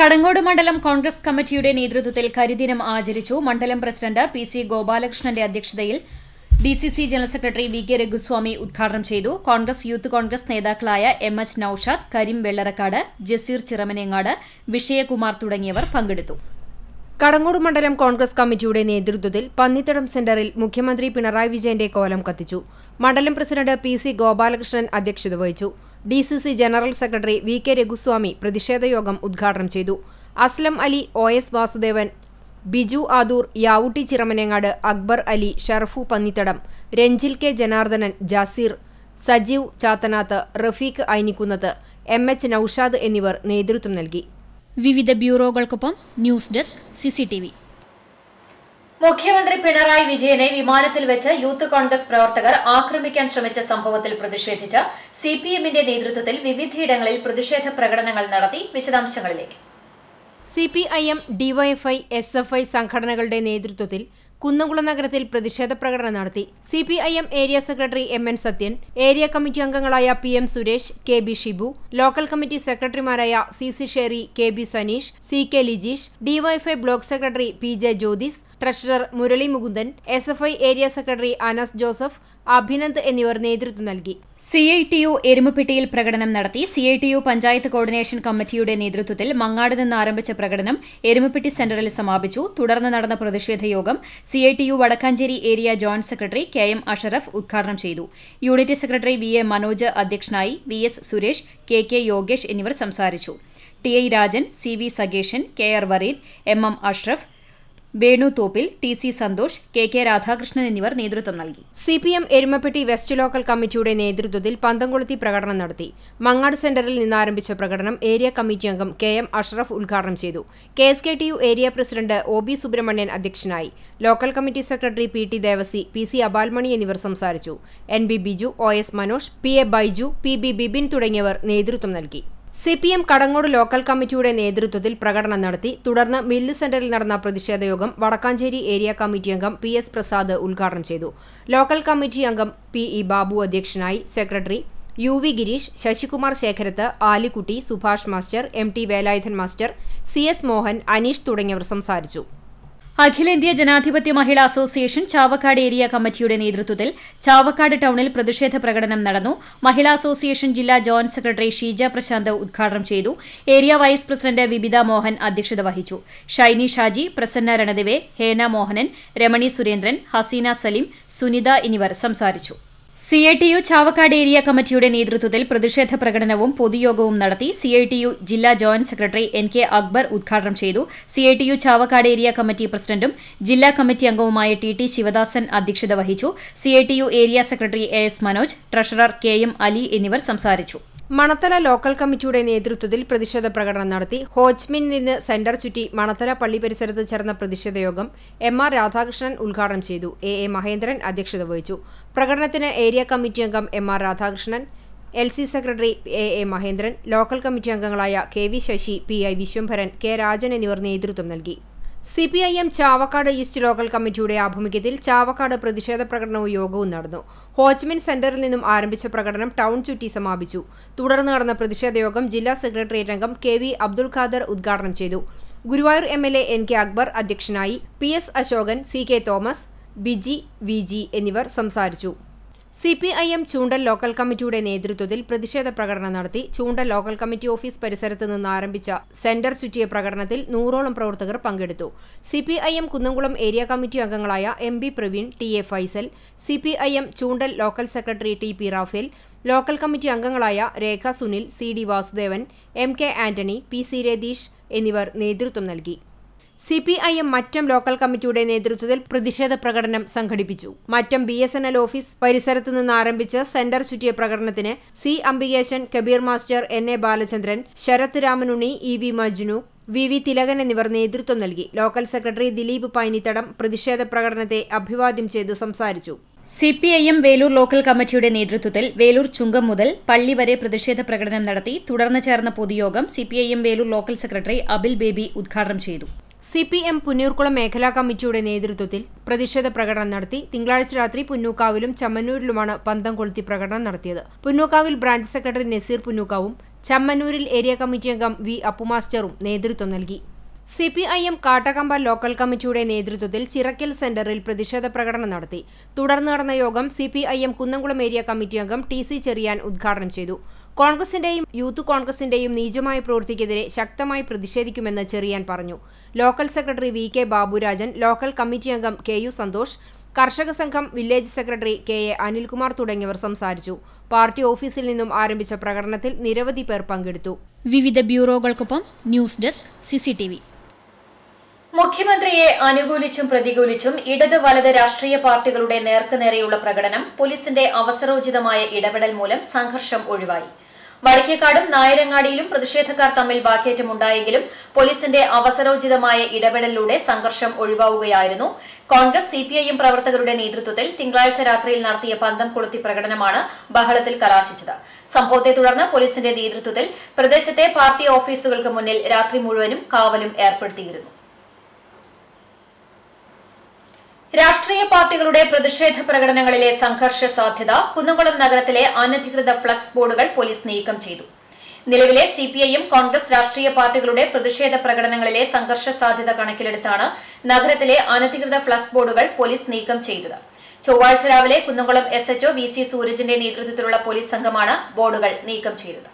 കടങ്ങോട് മണ്ഡലം കോൺഗ്രസ് കമ്മിറ്റിയുടെ നേതൃത്വത്തിൽ കരിദിനം ആചരിച്ചു മണ്ഡലം പ്രസിഡന്റ് പി സി ഗോപാലകൃഷ്ണന്റെ അധ്യക്ഷതയിൽ D C C general secretary V K Raghuswamy ഉദ്ഘാടനം ചെയ്തു. കോൺഗ്രസ് യൂത്ത് കോൺഗ്രസ് നേതാക്കളായ എം എച്ച് നൌഷാദ് കരീം വെള്ളറക്കാട് ജസീർ ചിറമനേങ്ങാട് വിഷയകുമാർ തുടങ്ങിയവർ പങ്കെടുത്തു. കടങ്ങോട് മണ്ഡലം കോൺഗ്രസ് കമ്മിറ്റിയുടെ നേതൃത്വത്തിൽ പന്നിത്തടം സെന്ററിൽ മുഖ്യമന്ത്രി പിണറായി വിജയന്റെ കോലം കത്തിച്ചു. മണ്ഡലം പ്രസിഡന്റ് പി സി ഗോപാലകൃഷ്ണൻ അധ്യക്ഷത വഹിച്ചു. D C C general secretary V K Raghuswamy പ്രതിഷേധ യോഗം ഉദ്ഘാടനം ചെയ്തു. Aslam Ali O S Vasudevan Biju Adoor Yavutty Chiramanangad Akbar Ali Sharafu Pannithadam Ranjil K Janardanan Jaseer Sajeev Chathanath Rafeeq Ainikkunnath M H Noushad എന്നിവർ നേതൃത്വം നൽകി. വിവിധ ബ്യൂറോകൾക്കൊപ്പം news desk CCTV മുഖ്യമന്ത്രി പിണറായി വിജയനെ വിമാനത്തിൽ വെച്ച് യൂത്ത് കോൺഗ്രസ് പ്രവർത്തകർ ആക്രമിക്കാൻ ശ്രമിച്ച സംഭവത്തിൽ പ്രതിഷേധിച്ച് സിപിഎമ്മിന്റെ നേതൃത്വത്തിൽ വിവിധയിടങ്ങളിൽ പ്രതിഷേധ പ്രകടനങ്ങൾ നടത്തി വിശദാംശങ്ങളിലേക്ക്. C P I M DYFI S F I സംഘടനകളുടെ നേതൃത്വത്തിൽ കുന്നംകുളം നഗരത്തിൽ പ്രതിഷേധ പ്രകടനം നടത്തി. C P I M area secretary M N Sathyan area committee അംഗങ്ങളായ P M Suresh K B Shibu local committee സെക്രട്ടറിമാരായ C C Sherry K B Saneesh C K Lijeesh DYFI block secretary P J Jyothis treasurer Murali Mukundan S F I area secretary Anas Joseph Abhinand എന്നിവർ നേതൃത്വം നൽകി. C I T U എരുമപ്പെട്ടിയിൽ പ്രകടനം നടത്തി C I T U panchayat coordination കമ്മിറ്റിയുടെ നേതൃത്വത്തിൽ മങ്ങാട് നിന്ന് ആരംഭിച്ച പ്രകടനം എരുമപ്പെട്ടി സെന്ററിൽ സമാപിച്ചു. തുടർന്ന് നടന്ന പ്രതിഷേധ യോഗം C I T U Vadakkanchery area joint secretary K M Ashraf ഉദ്ഘാടനം ചെയ്തു. Unit secretary V A Manoj അധ്യക്ഷനായി V S Suresh K K Yogesh എന്നിവർ സംസാരിച്ചു. T I Rajan C V Sageshan K R Vareed M M Ashraf Venu Thoppil T C Santhosh K K Radhakrishnan എന്നിവർ നേതൃത്വം നൽകി. C P M Erumappetty west local കമ്മിറ്റിയുടെ നേതൃത്വത്തിൽ പന്തംകൊളുത്തി പ്രകടനം നടത്തി. മങ്ങാട് സെന്ററിൽ നിന്നാരംഭിച്ച പ്രകടനം ഏരിയ കമ്മിറ്റി അംഗം കെ എം അഷ്റഫ് ഉദ്ഘാടനം ചെയ്തു. K S K T U area president O B Subramanian അധ്യക്ഷനായി. Local committee secretary P T Devassy P C Abalmani എന്നിവർ സംസാരിച്ചു. N B Biju O S Manoj P A Baiju P B Bibin തുടങ്ങിയവർ നേതൃത്വം നൽകി. C P M Kadangode local കമ്മിറ്റിയുടെ നേതൃത്വത്തിൽ പ്രകടനം നടത്തി തുടർന്ന് മില്ല് സെന്ററിൽ നടന്ന പ്രതിഷേധ യോഗം വടക്കാഞ്ചേരി ഏരിയ കമ്മിറ്റി അംഗം പി എസ് പ്രസാദ് ഉദ്ഘാടനം ചെയ്തു. ലോക്കൽ കമ്മിറ്റി അംഗം പി ഇ ബാബു അധ്യക്ഷനായി secretary U V Gireesh Sasikumar Sekharath Alikutty Subhash master M T Velayudhan master C S Mohan Aneesh തുടങ്ങിയവർ സംസാരിച്ചു. അഖിലേന്ത്യാ ജനാധിപത്യ മഹിളാ അസോസിയേഷൻ ചാവക്കാട് ഏരിയ കമ്മിറ്റിയുടെ നേതൃത്വത്തിൽ ചാവക്കാട് ടൌണിൽ പ്രതിഷേധ പ്രകടനം നടന്നു. മഹിളാ അസോസിയേഷൻ ജില്ലാ ജോയിന്റ് സെക്രട്ടറി ഷീജ പ്രശാന്ത് ഉദ്ഘാടനം ചെയ്തു. Area vice president Vibitha Mohan അധ്യക്ഷത വഹിച്ചു. ഷൈനി ഷാജി പ്രസന്ന രണദിവെ ഹേന മോഹനൻ രമണി സുരേന്ദ്രൻ ഹസീന സലീം സുനിത എന്നിവർ സംസാരിച്ചു. C I T U Chavakkad area കമ്മിറ്റിയുടെ നേതൃത്വത്തിൽ പ്രതിഷേധ പ്രകടനവും പൊതുയോഗവും നടത്തി സി ഐ ടി യു ജില്ലാ joint secretary N K Akbar ഉദ്ഘാടനം ചെയ്തു. C I T U Chavakkad area committee പ്രസിഡന്റും ജില്ലാ കമ്മിറ്റി അംഗവുമായ ടി ടി ശിവദാസൻ അധ്യക്ഷത വഹിച്ചു. C I T U area secretary A S Manoj treasurer K M Ali എന്നിവർ സംസാരിച്ചു. മണത്തല ലോക്കൽ കമ്മിറ്റിയുടെ നേതൃത്വത്തിൽ പ്രതിഷേധ പ്രകടനം നടത്തി ഹോജ്മിൻ നിന്ന് സെന്റർ ചുറ്റി മണത്തല പള്ളി പരിസരത്ത് ചേർന്ന പ്രതിഷേധ യോഗം എം ആർ രാധാകൃഷ്ണൻ ഉദ്ഘാടനം ചെയ്തു. എ എ മഹേന്ദ്രൻ അധ്യക്ഷത വഹിച്ചു. പ്രകടനത്തിന് ഏരിയ കമ്മിറ്റി അംഗം M R Radhakrishnan L C secretary A A Mahendran local committee അംഗങ്ങളായ K V Sasi P I Viswambharan K Rajan എന്നിവർ നേതൃത്വം നൽകി. C P I M Chavakkad east local കമ്മിറ്റിയുടെ ആഭിമുഖ്യത്തിൽ ചാവക്കാട് പ്രതിഷേധ പ്രകടനവും യോഗവും നടന്നു. ഹോച്ച്മിൻ സെന്ററിൽ നിന്നും ആരംഭിച്ച പ്രകടനം ടൗൺ ചുറ്റി സമാപിച്ചു. തുടർന്ന് നടന്ന പ്രതിഷേധ യോഗം ജില്ലാ സെക്രട്ടേറിയറ്റ് അംഗം കെ വി അബ്ദുൽ ഖാദർ ഉദ്ഘാടനം ചെയ്തു. Guruvayur M L A N K Akbar അധ്യക്ഷനായി P S Ashokan C K Thomas Biji V G എന്നിവർ സംസാരിച്ചു. C P I M Choondal local കമ്മിറ്റിയുടെ നേതൃത്വത്തിൽ പ്രതിഷേധ പ്രകടനം നടത്തി ചൂണ്ടൽ ലോക്കൽ കമ്മിറ്റി ഓഫീസ് പരിസരത്ത് നിന്ന് ആരംഭിച്ച സെന്റർ ചുറ്റിയ പ്രകടനത്തിൽ നൂറോളം പ്രവർത്തകർ പങ്കെടുത്തു. C P I M Kunnamkulam area committee അംഗങ്ങളായ M B Praveen T A Faisal C P I M Choondal local secretary T P Raphael local committee അംഗങ്ങളായ Rekha Sunil C D Vasudevan M K Antony P C Ratheesh എന്നിവർ നേതൃത്വം നൽകി. C P I M Mattam local കമ്മിറ്റിയുടെ നേതൃത്വത്തിൽ പ്രതിഷേധ പ്രകടനം സംഘടിപ്പിച്ചു. Mattam B S N L office പരിസരത്ത് നിന്ന് ആരംഭിച്ച് സെന്റർ ചുറ്റിയ പ്രകടനത്തിന് C Ambikesan Kabeer master N A Balachandran Sarath Ramanunni E V Majnu V V Thilakan എന്നിവർ നേതൃത്വം നൽകി. ലോക്കൽ സെക്രട്ടറി ദിലീപ് പൈനിത്തടം പ്രതിഷേധ പ്രകടനത്തെ അഭിവാദ്യം ചെയ്ത് സംസാരിച്ചു. C P I M Velur local കമ്മിറ്റിയുടെ നേതൃത്വത്തിൽ വേലൂർ ചുങ്കം മുതൽ പള്ളി വരെ പ്രതിഷേധ പ്രകടനം നടത്തി തുടർന്ന് ചേർന്ന പൊതുയോഗം C P I M Velur local secretary Abil Baby ഉദ്ഘാടനം ചെയ്തു. സി പി എം പുന്നൂർക്കുളം മേഖലാ കമ്മിറ്റിയുടെ നേതൃത്വത്തിൽ പ്രതിഷേധ പ്രകടനം നടത്തി തിങ്കളാഴ്ച രാത്രി പുന്നൂക്കാവിലും ചമ്മന്നൂരിലുമാണ് പന്തം കൊളുത്തി പ്രകടനം നടത്തിയത്. പുന്നൂക്കാവിൽ ബ്രാഞ്ച് സെക്രട്ടറി നസീർ പുന്നൂക്കാവും ചമ്മന്നൂരിൽ ഏരിയ കമ്മിറ്റി അംഗം വി അപ്പുമാസ്റ്ററും നേതൃത്വം നൽകി. C P I M Kattakampal local കമ്മിറ്റിയുടെ നേതൃത്വത്തിൽ ചിറക്കൽ സെന്ററിൽ പ്രതിഷേധ പ്രകടനം നടത്തി. തുടർന്ന് നടന്ന യോഗം C P I M Kunnamkulam area committee അംഗം ടി സി ചെറിയാൻ ഉദ്ഘാടനം ചെയ്തു. കോൺഗ്രസിന്റെയും യൂത്ത് കോൺഗ്രസിന്റെയും നീചമായ പ്രവൃത്തിക്കെതിരെ ശക്തമായി പ്രതിഷേധിക്കുമെന്ന് ചെറിയാൻ പറഞ്ഞു. Local secretary V K Baburajan local committee അംഗം കെ യു സന്തോഷ് കർഷക സംഘം village secretary K A Anilkumar തുടങ്ങിയവർ സംസാരിച്ചു. പാർട്ടി ഓഫീസിൽ നിന്നും ആരംഭിച്ച പ്രകടനത്തിൽ നിരവധി പേർ പങ്കെടുത്തു. വിവിധ ബ്യൂറോകൾക്കൊപ്പം ന്യൂസ് ഡെസ്ക് സിസിടിവി മുഖ്യമന്ത്രിയെ അനുകൂലിച്ചും പ്രതികൂലിച്ചും ഇടത് വലത് രാഷ്ട്രീയ പാർട്ടികളുടെ നേർക്കുനേരെയുള്ള പ്രകടനം പോലീസിന്റെ അവസരോചിതമായ ഇടപെടൽ മൂലം സംഘർഷം ഒഴിവായി. വടക്കേക്കാടും നായരങ്ങാടിയിലും പ്രതിഷേധക്കാർ തമ്മിൽ വാക്കേറ്റമുണ്ടായെങ്കിലും പോലീസിന്റെ അവസരോചിതമായ ഇടപെടലിലൂടെ സംഘർഷം ഒഴിവാവുകയായിരുന്നു. കോൺഗ്രസ് സിപിഐഎം പ്രവർത്തകരുടെ നേതൃത്വത്തിൽ തിങ്കളാഴ്ച രാത്രിയിൽ നടത്തിയ പന്തം കൊളുത്തി പ്രകടനമാണ് ബഹളത്തിൽ കലാശിച്ചത്. സംഭവത്തെ തുടർന്ന് പോലീസിന്റെ നേതൃത്വത്തിൽ പ്രദേശത്തെ പാർട്ടി ഓഫീസുകൾക്ക് മുന്നിൽ രാത്രി മുഴുവനും കാവലും ഏർപ്പെടുത്തിയിരുന്നു. രാഷ്ട്രീയ പാർട്ടികളുടെ പ്രതിഷേധ പ്രകടനങ്ങളിലെ സംഘർഷ സാധ്യത കുന്നംകുളം നഗരത്തിലെ അനധികൃത ഫ്ലക്സ് ബോർഡുകൾ പോലീസ് നീക്കം ചെയ്തു. നിലവിലെ സിപിഐഎം കോൺഗ്രസ് രാഷ്ട്രീയ പാർട്ടികളുടെ പ്രതിഷേധ പ്രകടനങ്ങളിലെ സംഘർഷ സാധ്യത കണക്കിലെടുത്താണ് നഗരത്തിലെ അനധികൃത ഫ്ലക്സ് ബോർഡുകൾ പോലീസ് നീക്കം ചെയ്തത്. ചൊവ്വാഴ്ച രാവിലെ Kunnamkulam S H O V C സൂരജിന്റെ നേതൃത്വത്തിലുള്ള പോലീസ് സംഘമാണ് ബോർഡുകൾ നീക്കം ചെയ്തത്.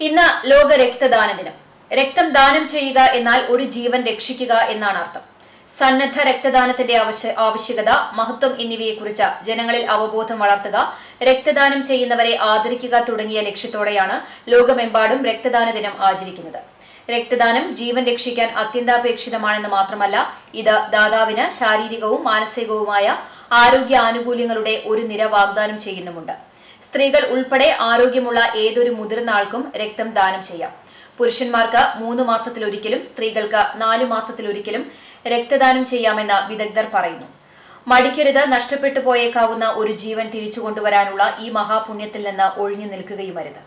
ഇന്ന് ലോക രക്തദാന ദിനം. രക്തം ദാനം ചെയ്യുക എന്നാൽ ഒരു ജീവൻ രക്ഷിക്കുക എന്നാണ് അർത്ഥം. സന്നദ്ധ രക്തദാനത്തിന്റെ ആവശ്യ ആവശ്യകത മഹത്വം എന്നിവയെക്കുറിച്ച് ജനങ്ങളിൽ അവബോധം വളർത്തുക രക്തദാനം ചെയ്യുന്നവരെ ആദരിക്കുക തുടങ്ങിയ ലക്ഷ്യത്തോടെയാണ് ലോകമെമ്പാടും രക്തദാന ദിനം ആചരിക്കുന്നത്. രക്തദാനം ജീവൻ രക്ഷിക്കാൻ അത്യന്താപേക്ഷിതമാണെന്ന് മാത്രമല്ല ഇത് ദാതാവിന് ശാരീരികവും മാനസികവുമായ ആരോഗ്യ ആനുകൂല്യങ്ങളുടെ ഒരു നിര വാഗ്ദാനം ചെയ്യുന്നുമുണ്ട്. സ്ത്രീകൾ ഉൾപ്പെടെ ആരോഗ്യമുള്ള ഏതൊരു മുതിർന്ന ആൾക്കും രക്തം ദാനം ചെയ്യാം. പുരുഷന്മാർക്ക് മൂന്ന് മാസത്തിലൊരിക്കലും സ്ത്രീകൾക്ക് നാലു മാസത്തിലൊരിക്കലും രക്തദാനം ചെയ്യാമെന്ന് വിദഗ്ധർ പറയുന്നു. മടിക്കരുത് നഷ്ടപ്പെട്ടു പോയേക്കാവുന്ന ഒരു ജീവൻ തിരിച്ചു കൊണ്ടുവരാനുള്ള ഈ മഹാപുണ്യത്തിൽ നിന്ന് ഒഴിഞ്ഞു നിൽക്കുകയുമരുത്.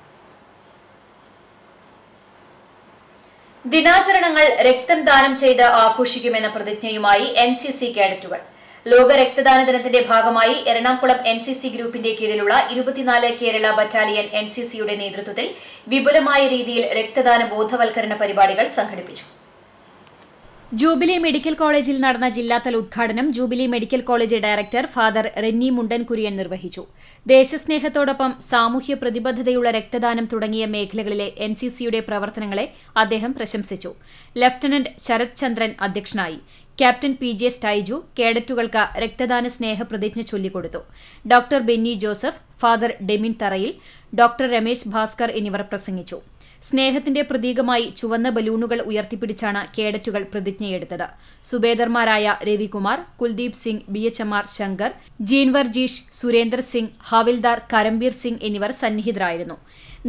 ദിനാചരണങ്ങൾ രക്തം ദാനം ചെയ്ത് ആഘോഷിക്കുമെന്ന പ്രതിജ്ഞയുമായി എൻ സി സി കേഡറ്റുകൾ. ലോക രക്തദാന ദിനത്തിന്റെ ഭാഗമായി എറണാകുളം എൻ സി സി ഗ്രൂപ്പിന്റെ കീഴിലുള്ള ഇരുപത്തിനാല് കേരള ബറ്റാലിയൻ എൻ സി സിയുടെ നേതൃത്വത്തിൽ വിപുലമായ രീതിയിൽ രക്തദാന ബോധവൽക്കരണ പരിപാടികൾ സംഘടിപ്പിച്ചു. ജൂബിലി മെഡിക്കൽ കോളേജിൽ നടന്ന ജില്ലാതല ഉദ്ഘാടനം jubilee medical college director father Renny Mundan Kurian നിർവഹിച്ചു. ദേശസ്നേഹത്തോടൊപ്പം സാമൂഹ്യ പ്രതിബദ്ധതയുള്ള രക്തദാനം തുടങ്ങിയ മേഖലകളിലെ എൻ സി സിയുടെ പ്രവർത്തനങ്ങളെ അദ്ദേഹം പ്രശംസിച്ചു. ലഫ്റ്റനന്റ് ശരത് ചന്ദ്രൻ അധ്യക്ഷനായി. ക്യാപ്റ്റൻ പി ജെ സ്റ്റൈജു കേഡറ്റുകൾക്ക് രക്തദാന സ്നേഹ പ്രതിജ്ഞ ചൊല്ലിക്കൊടുത്തു. Doctor Benny Joseph father Demin Tharayil doctor Ramesh Bhaskar എന്നിവർ പ്രസംഗിച്ചു. സ്നേഹത്തിന്റെ പ്രതീകമായി ചുവന്ന ബലൂണുകൾ ഉയർത്തിപ്പിടിച്ചാണ് കേഡറ്റുകൾ പ്രതിജ്ഞയെടുത്തത്. സുബേദർമാരായ Ravikumar Kuldeep Singh B H M R Shankar Jeenvarghese Surender Singh havildar Karambir Singh എന്നിവർ സന്നിഹിതരായിരുന്നു.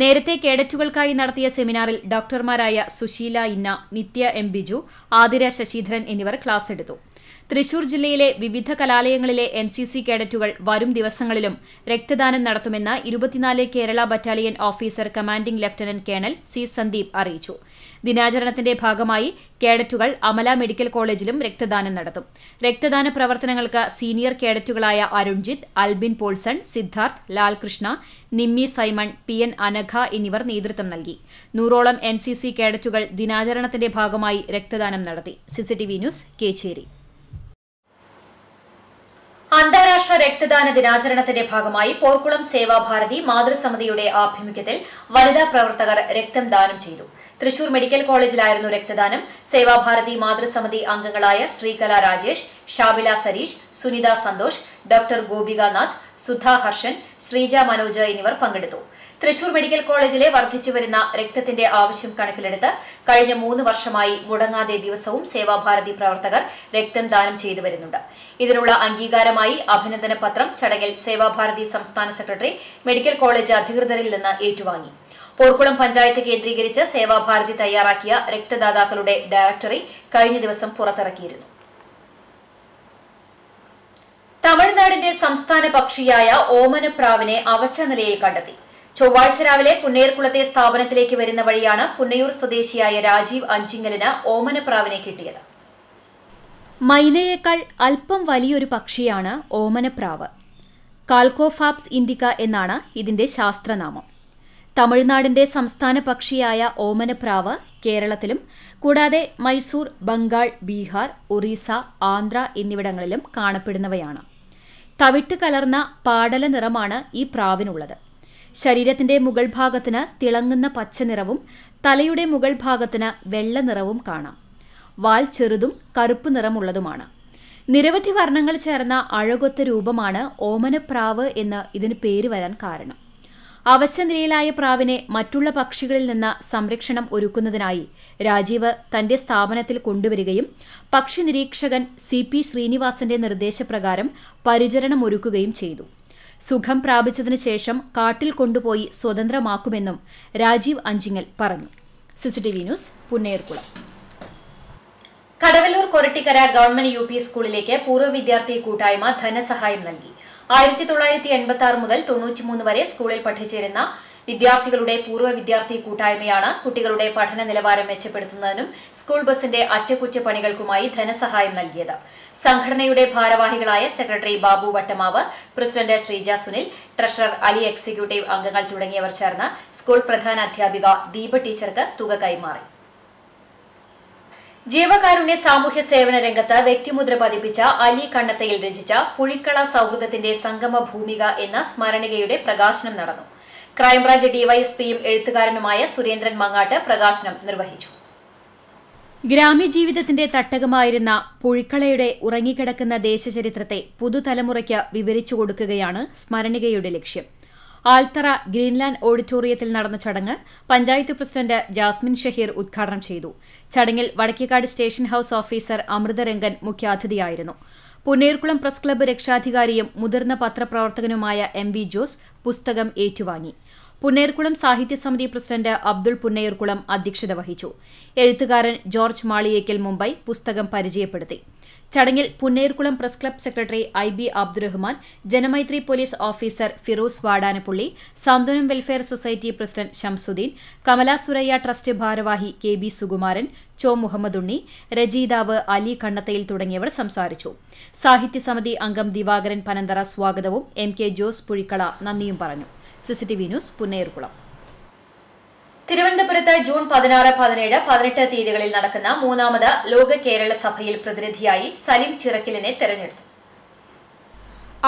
നേരത്തെ കേഡറ്റുകൾക്കായി നടത്തിയ സെമിനാറിൽ ഡോക്ടർമാരായ സുശീല ഇന്ന നിത്യ എം ബിജു ആതിര ശശിധരൻ എന്നിവർ ക്ലാസ് എടുത്തു. തൃശൂർ ജില്ലയിലെ വിവിധ കലാലയങ്ങളിലെ എൻ സി സി കേഡറ്റുകൾ വരും ദിവസങ്ങളിലും രക്തദാനം നടത്തുമെന്ന് ഇരുപത്തിനാല് Kerala battalion officer commanding lieutenant colonel C Sandeep അറിയിച്ചു. ദിനാചരണത്തിന്റെ ഭാഗമായി കേഡറ്റുകൾ അമല മെഡിക്കൽ കോളേജിലും രക്തദാനം നടത്തും. രക്തദാന പ്രവർത്തനങ്ങൾക്ക് senior കേഡറ്റുകളായ Arunjith Albin Paulson Siddharth Lalkrishna Nimmi Simon P N Anagha എന്നിവർ നേതൃത്വം നൽകി. നൂറോളം എൻ സി സി കേഡറ്റുകൾ ദിനാചരണത്തിന്റെ ഭാഗമായി രക്തദാനം നടത്തി. CCTV news Kechery. അന്താരാഷ്ട്ര രക്തദാന ദിനാചരണത്തിന്റെ ഭാഗമായി പോർക്കുളം സേവാഭാരതി മാതൃസമിതിയുടെ ആഭിമുഖ്യത്തിൽ വനിതാ പ്രവർത്തകർ രക്തം ദാനം ചെയ്തു. തൃശൂർ മെഡിക്കൽ കോളേജിലായിരുന്നു രക്തദാനം. സേവാഭാരതി മാതൃസമിതി അംഗങ്ങളായ ശ്രീകല രാജേഷ് ഷാബില സരീഷ് സുനിത സന്തോഷ് ഡോക്ടർ ഗോപികാനാഥ് സുധ ഹർഷൻ ശ്രീജ മനോജ് എന്നിവർ പങ്കെടുത്തു. തൃശൂർ മെഡിക്കൽ കോളേജിലെ വർദ്ധിച്ചുവരുന്ന രക്തത്തിന്റെ ആവശ്യം കണക്കിലെടുത്ത് കഴിഞ്ഞ മൂന്ന് വർഷമായി മുടങ്ങാതെ ദിവസവും സേവാഭാരതി പ്രവർത്തകർ രക്തം ദാനം ചെയ്തു വരുന്നുണ്ട്. ഇതിനുള്ള അംഗീകാരമായി അഭിനന്ദന പത്രം ചടങ്ങിൽ സേവാഭാരതി സംസ്ഥാന സെക്രട്ടറി മെഡിക്കൽ കോളേജ് അധികൃതരിൽ നിന്ന് ഏറ്റുവാങ്ങി. പോർക്കുളം പഞ്ചായത്ത് കേന്ദ്രീകരിച്ച് സേവാഭാരതി തയ്യാറാക്കിയ രക്തദാതാക്കളുടെ ഡയറക്ടറി കഴിഞ്ഞ ദിവസം പുറത്തിറക്കിയിരുന്നു. തമിഴ്നാടിന്റെ സംസ്ഥാന പക്ഷിയായ ഓമനപ്രാവിനെ അവശനിലയിൽ കണ്ടെത്തി. ചൊവ്വാഴ്ച രാവിലെ പുന്നേർക്കുളത്തെ സ്ഥാപനത്തിലേക്ക് വരുന്ന വഴിയാണ് പുന്നയൂർ സ്വദേശിയായ രാജീവ് അഞ്ചിങ്ങലിന് ഓമനപ്രാവിനെ കിട്ടിയത്. മൈനയേക്കാൾ അല്പം വലിയൊരു പക്ഷിയാണ് ഓമനപ്രാവ്. കാൽക്കോഫാപ്സ് ഇൻഡിക്ക എന്നാണ് ഇതിന്റെ ശാസ്ത്രനാമം. തമിഴ്നാടിന്റെ സംസ്ഥാന പക്ഷിയായ ഓമനപ്രാവ് കേരളത്തിലും കൂടാതെ മൈസൂർ ബംഗാൾ ബീഹാർ ഒറീസ ആന്ധ്ര എന്നിവിടങ്ങളിലും കാണപ്പെടുന്നവയാണ്. തവിട്ട് കലർന്ന പാടല നിറമാണ് ഈ പ്രാവിനുള്ളത്. ശരീരത്തിന്റെ മുകൾ ഭാഗത്തിന് തിളങ്ങുന്ന പച്ച നിറവും തലയുടെ മുകൾ ഭാഗത്തിന് വെള്ള നിറവും കാണാം. വാൽ ചെറുതും കറുപ്പ് നിറമുള്ളതുമാണ്. നിരവധി വർണങ്ങൾ ചേർന്ന അഴകൊത്ത രൂപമാണ് ഓമനപ്രാവ് എന്ന് ഇതിന് പേര് വരാൻ കാരണം. അവശനിലയിലായ പ്രാവിനെ മറ്റുള്ള പക്ഷികളിൽ നിന്ന് സംരക്ഷണം ഒരുക്കുന്നതിനായി രാജീവ് തന്റെ സ്ഥാപനത്തിൽ കൊണ്ടുവരികയും പക്ഷി നിരീക്ഷകൻ സി പി ശ്രീനിവാസന്റെ നിർദ്ദേശപ്രകാരം പരിചരണം ഒരുക്കുകയും ചെയ്തു. സുഖം പ്രാപിച്ചതിനു ശേഷം കാട്ടിൽ കൊണ്ടുപോയി സ്വതന്ത്രമാക്കുമെന്നും രാജീവ് അഞ്ചിങ്ങൽ പറഞ്ഞു. CCTV news Kadavallur Korattikkara government U P സ്കൂളിലേക്ക് പൂർവ വിദ്യാർത്ഥി കൂട്ടായ്മ ധനസഹായം നൽകി. ആയിരത്തി തൊള്ളായിരത്തി എൺപത്തി ആറ് മുതൽ തൊണ്ണൂറ്റിമൂന്ന് വരെ സ്കൂളിൽ പഠിച്ചിരുന്ന വിദ്യാർത്ഥികളുടെ പൂർവ വിദ്യാർത്ഥി കൂട്ടായ്മയാണ് കുട്ടികളുടെ പഠന നിലവാരം മെച്ചപ്പെടുത്തുന്നതിനും സ്കൂൾ ബസിന്റെ അറ്റകുറ്റപ്പണികൾക്കുമായി ധനസഹായം നൽകിയത്. സംഘടനയുടെ ഭാരവാഹികളായ secretary Babu Vattamavu president Sreeja Sunil treasurer Ali executive അംഗങ്ങൾ തുടങ്ങിയവർ ചേർന്ന് സ്കൂൾ പ്രധാന അധ്യാപിക ദീപ ടീച്ചർക്ക് തുക കൈമാറി. ജീവകാരുണ്യ സാമൂഹ്യ സേവന രംഗത്ത് വ്യക്തിമുദ്ര പതിപ്പിച്ച അലി കണ്ണത്തയിൽ രചിച്ച പുഴിക്കള സൗഹൃദത്തിന്റെ സംഗമ ഭൂമിക എന്ന സ്മരണികയുടെ പ്രകാശനം നടന്നു. ക്രൈംബ്രാഞ്ച് ഡിവൈഎസ്പിയും എഴുത്തുകാരനുമായ സുരേന്ദ്രൻ മങ്ങാട്ട് പ്രകാശനം നിർവഹിച്ചു. ഗ്രാമ്യജീവിതത്തിന്റെ തട്ടകമായിരുന്ന പുഴിക്കളയുടെ ഉറങ്ങിക്കിടക്കുന്ന ദേശചരിത്രത്തെ പുതുതലമുറയ്ക്ക് വിവരിച്ചു കൊടുക്കുകയാണ് സ്മരണികയുടെ ലക്ഷ്യം. ആൽത്തറ ഗ്രീൻലാൻഡ് ഓഡിറ്റോറിയത്തിൽ നടന്ന ചടങ്ങ് പഞ്ചായത്ത് പ്രസിഡന്റ് ജാസ്മിൻ ഷഹീർ ഉദ്ഘാടനം ചെയ്തു. ചടങ്ങിൽ Vadakkekad station house officer Amrutharangan മുഖ്യാതിഥിയായിരുന്നു. Punnerkulam press club രക്ഷാധികാരിയും മുതിർന്ന പത്രപ്രവർത്തകനുമായ എം വി ജോസ് പുസ്തകം ഏറ്റുവാങ്ങി. പുന്നേർകുളം സാഹിത്യ സമിതി പ്രസിഡന്റ് അബ്ദുൾ പുന്നയൂർകുളം അധ്യക്ഷത വഹിച്ചു. എഴുത്തുകാരൻ ജോർജ് മാളിയേക്കൽ മുംബൈ പുസ്തകം പരിചയപ്പെടുത്തി. ചടങ്ങിൽ Punnerkulam press club secretary I B Abdurahman Janamaithri police officer Firoz Vadanappally Santhwanam welfare society president Shamsuddin Kamala Suraiyya trust ഭാരവാഹി കെ ബി സുകുമാരൻ ചോ മുഹമ്മദ് ഉണ്ണി രചയിതാവ് അലി കണ്ണത്തയിൽ തുടങ്ങിയവർ സംസാരിച്ചു. സാഹിത്യ സമിതി അംഗം ദിവാകരൻ പനന്തറ സ്വാഗതവും എം കെ ജോസ് പുഴിക്കള നന്ദിയും പറഞ്ഞു. CCTV news Punnerkulam. തിരുവനന്തപുരത്ത് ജൂൺ പതിനാറ് പതിനേഴ് പതിനെട്ട് തീയതികളിൽ നടക്കുന്ന മൂന്നാമത് ലോക കേരള സഭയിൽ പ്രതിനിധിയായി സലിം ചിറക്കിലിനെ തെരഞ്ഞെടുത്തു.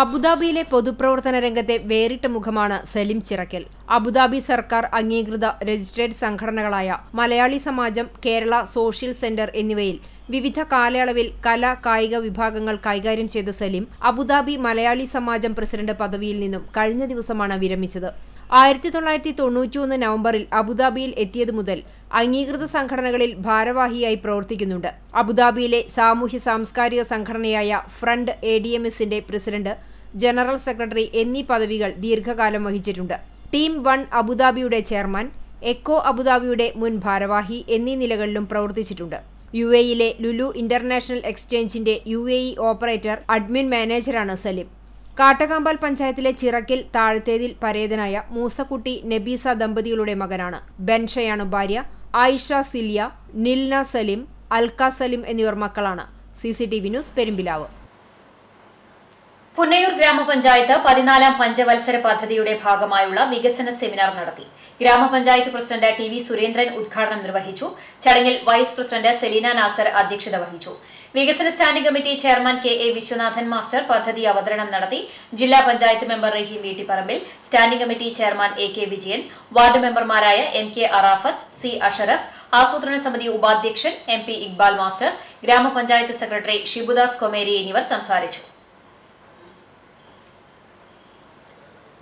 അബുദാബിയിലെ പൊതുപ്രവർത്തന രംഗത്തെ വേറിട്ട മുഖമാണ് സലിം ചിറക്കൽ. അബുദാബി സർക്കാർ അംഗീകൃത രജിസ്ട്രേഡ് സംഘടനകളായ മലയാളി സമാജം കേരള സോഷ്യൽ സെന്റർ എന്നിവയിൽ വിവിധ കാലയളവിൽ കല കായിക വിഭാഗങ്ങൾ കൈകാര്യം ചെയ്ത Saleem Abu Dhabi Malayali Samajam president പദവിയിൽ നിന്നും കഴിഞ്ഞ ദിവസമാണ് വിരമിച്ചത്. ആയിരത്തി തൊള്ളായിരത്തി തൊണ്ണൂറ്റിയൊന്ന് നവംബറിൽ അബുദാബിയിൽ എത്തിയത് മുതൽ അംഗീകൃത സംഘടനകളിൽ ഭാരവാഹിയായി പ്രവർത്തിക്കുന്നുണ്ട്. അബുദാബിയിലെ സാമൂഹ്യ സാംസ്കാരിക സംഘടനയായ ഫ്രണ്ട് എ ഡി എം എസിന്റെ പ്രസിഡന്റ് ജനറൽ സെക്രട്ടറി എന്നീ പദവികൾ ദീർഘകാലം വഹിച്ചിട്ടുണ്ട്. ടീം വൺ അബുദാബിയുടെ ചെയർമാൻ എക്കോ അബുദാബിയുടെ മുൻ ഭാരവാഹി എന്നീ നിലകളിലും പ്രവർത്തിച്ചിട്ടുണ്ട്. യു എയിലെ Lulu international എക്സ്ചേഞ്ചിന്റെ U A E operator admin മാനേജറാണ് സലിം. കാട്ടകാമ്പാൽ പഞ്ചായത്തിലെ ചിറക്കിൽ താഴ്ത്തേതിൽ പരേതനായ മൂസക്കുട്ടി നബീസ ദമ്പതികളുടെ മകനാണ്. ബെൻഷയാണ് ഭാര്യ ആയിഷ സിലിയ നിൽന സലിം അൽക്ക സലിം എന്നിവർ മക്കളാണ്. C C T V news Perumpilavu. Punnayur ഗ്രാമപഞ്ചായത്ത് പതിനാലാം പഞ്ചവത്സര പദ്ധതിയുടെ ഭാഗമായുള്ള വികസന സെമിനാർ നടത്തി. ഗ്രാമപഞ്ചായത്ത് പ്രസിഡന്റ് ടി വി സുരേന്ദ്രൻ ഉദ്ഘാടനം നിർവഹിച്ചു. ചടങ്ങിൽ വൈസ് പ്രസിഡന്റ് സെലീന നാസർ അധ്യക്ഷത വഹിച്ചു. വികസന standing committee chairman K A Viswanathan master പദ്ധതി അവതരണം നടത്തി. ജില്ലാ panchayat member Raheem Veettipparambil standing committee chairman A K Vijayan ward മെമ്പർമാരായ M K Arafath C Ashraf ആസൂത്രണ സമിതി ഉപാധ്യക്ഷൻ എം പി ഇക്ബാൽ മാസ്റ്റർ ഗ്രാമപഞ്ചായത്ത് സെക്രട്ടറി ഷിബുദാസ് കൊമേരി എന്നിവർ സംസാരിച്ചു.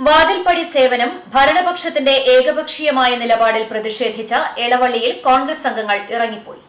വാതിൽപ്പടി സേവനം ഭരണപക്ഷത്തിന്റെ ഏകപക്ഷീയമായ നിലപാടിൽ പ്രതിഷേധിച്ച എളവള്ളിയിൽ കോൺഗ്രസ് അംഗങ്ങൾ ഇറങ്ങിപ്പോയി.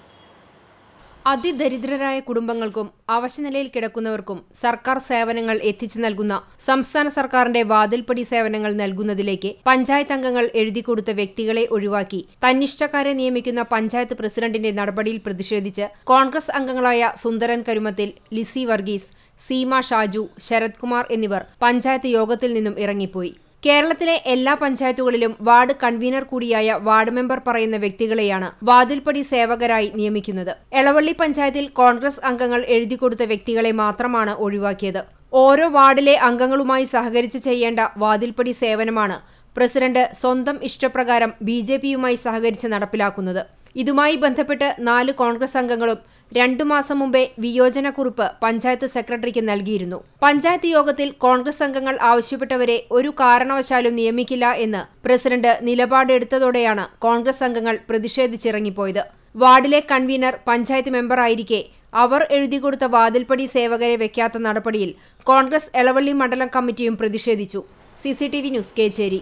അതിദരിദ്രരായ കുടുംബങ്ങൾക്കും അവശനിലയിൽ കിടക്കുന്നവർക്കും സർക്കാർ സേവനങ്ങൾ എത്തിച്ചു നൽകുന്ന സംസ്ഥാന സർക്കാരിന്റെ വാതിൽപ്പടി സേവനങ്ങൾ നൽകുന്നതിലേക്ക് പഞ്ചായത്ത് അംഗങ്ങൾ എഴുതി കൊടുത്ത വ്യക്തികളെ ഒഴിവാക്കി തന്നിഷ്ടക്കാരെ നിയമിക്കുന്ന പഞ്ചായത്ത് പ്രസിഡന്റിന്റെ നടപടിയിൽ പ്രതിഷേധിച്ച് കോൺഗ്രസ് അംഗങ്ങളായ സുന്ദരൻ കരുമത്തിൽ ലിസി വർഗീസ് സീമ ഷാജു ശരത് കുമാർ എന്നിവർ പഞ്ചായത്ത് യോഗത്തിൽ നിന്നും ഇറങ്ങിപ്പോയി. കേരളത്തിലെ എല്ലാ പഞ്ചായത്തുകളിലും വാർഡ് കൺവീനർ കൂടിയായ വാർഡ് മെമ്പർ പറയുന്ന വ്യക്തികളെയാണ് വാതിൽപ്പടി സേവകരായി നിയമിക്കുന്നത്. എളവള്ളി പഞ്ചായത്തിൽ കോൺഗ്രസ് അംഗങ്ങൾ എഴുതിക്കൊടുത്ത വ്യക്തികളെ മാത്രമാണ് ഒഴിവാക്കിയത്. ഓരോ വാർഡിലെ അംഗങ്ങളുമായി സഹകരിച്ച് ചെയ്യേണ്ട വാതിൽപ്പടി സേവനമാണ് പ്രസിഡന്റ് സ്വന്തം ഇഷ്ടപ്രകാരം ബി ജെ പിയുമായി സഹകരിച്ച് നടപ്പിലാക്കുന്നത്. ഇതുമായി ബന്ധപ്പെട്ട് നാല് കോൺഗ്രസ് അംഗങ്ങളും രണ്ടു മാസം മുമ്പേ വിയോജനക്കുറിപ്പ് പഞ്ചായത്ത് സെക്രട്ടറിക്ക് നൽകിയിരുന്നു. പഞ്ചായത്ത് യോഗത്തിൽ കോൺഗ്രസ് അംഗങ്ങൾ ആവശ്യപ്പെട്ടവരെ ഒരു കാരണവശാലും നിയമിക്കില്ല എന്ന് പ്രസിഡന്റ് നിലപാടെടുത്തതോടെയാണ് കോൺഗ്രസ് അംഗങ്ങൾ പ്രതിഷേധിച്ചിറങ്ങിപ്പോയത്. വാർഡിലെ കൺവീനർ പഞ്ചായത്ത് മെമ്പറായിരിക്കെ അവർ എഴുതിക്കൊടുത്ത വാതിൽപ്പടി സേവകരെ വെക്കാത്ത നടപടിയിൽ കോൺഗ്രസ് എളവള്ളി മണ്ഡലം കമ്മിറ്റിയും പ്രതിഷേധിച്ചു. CCTV news Kechery.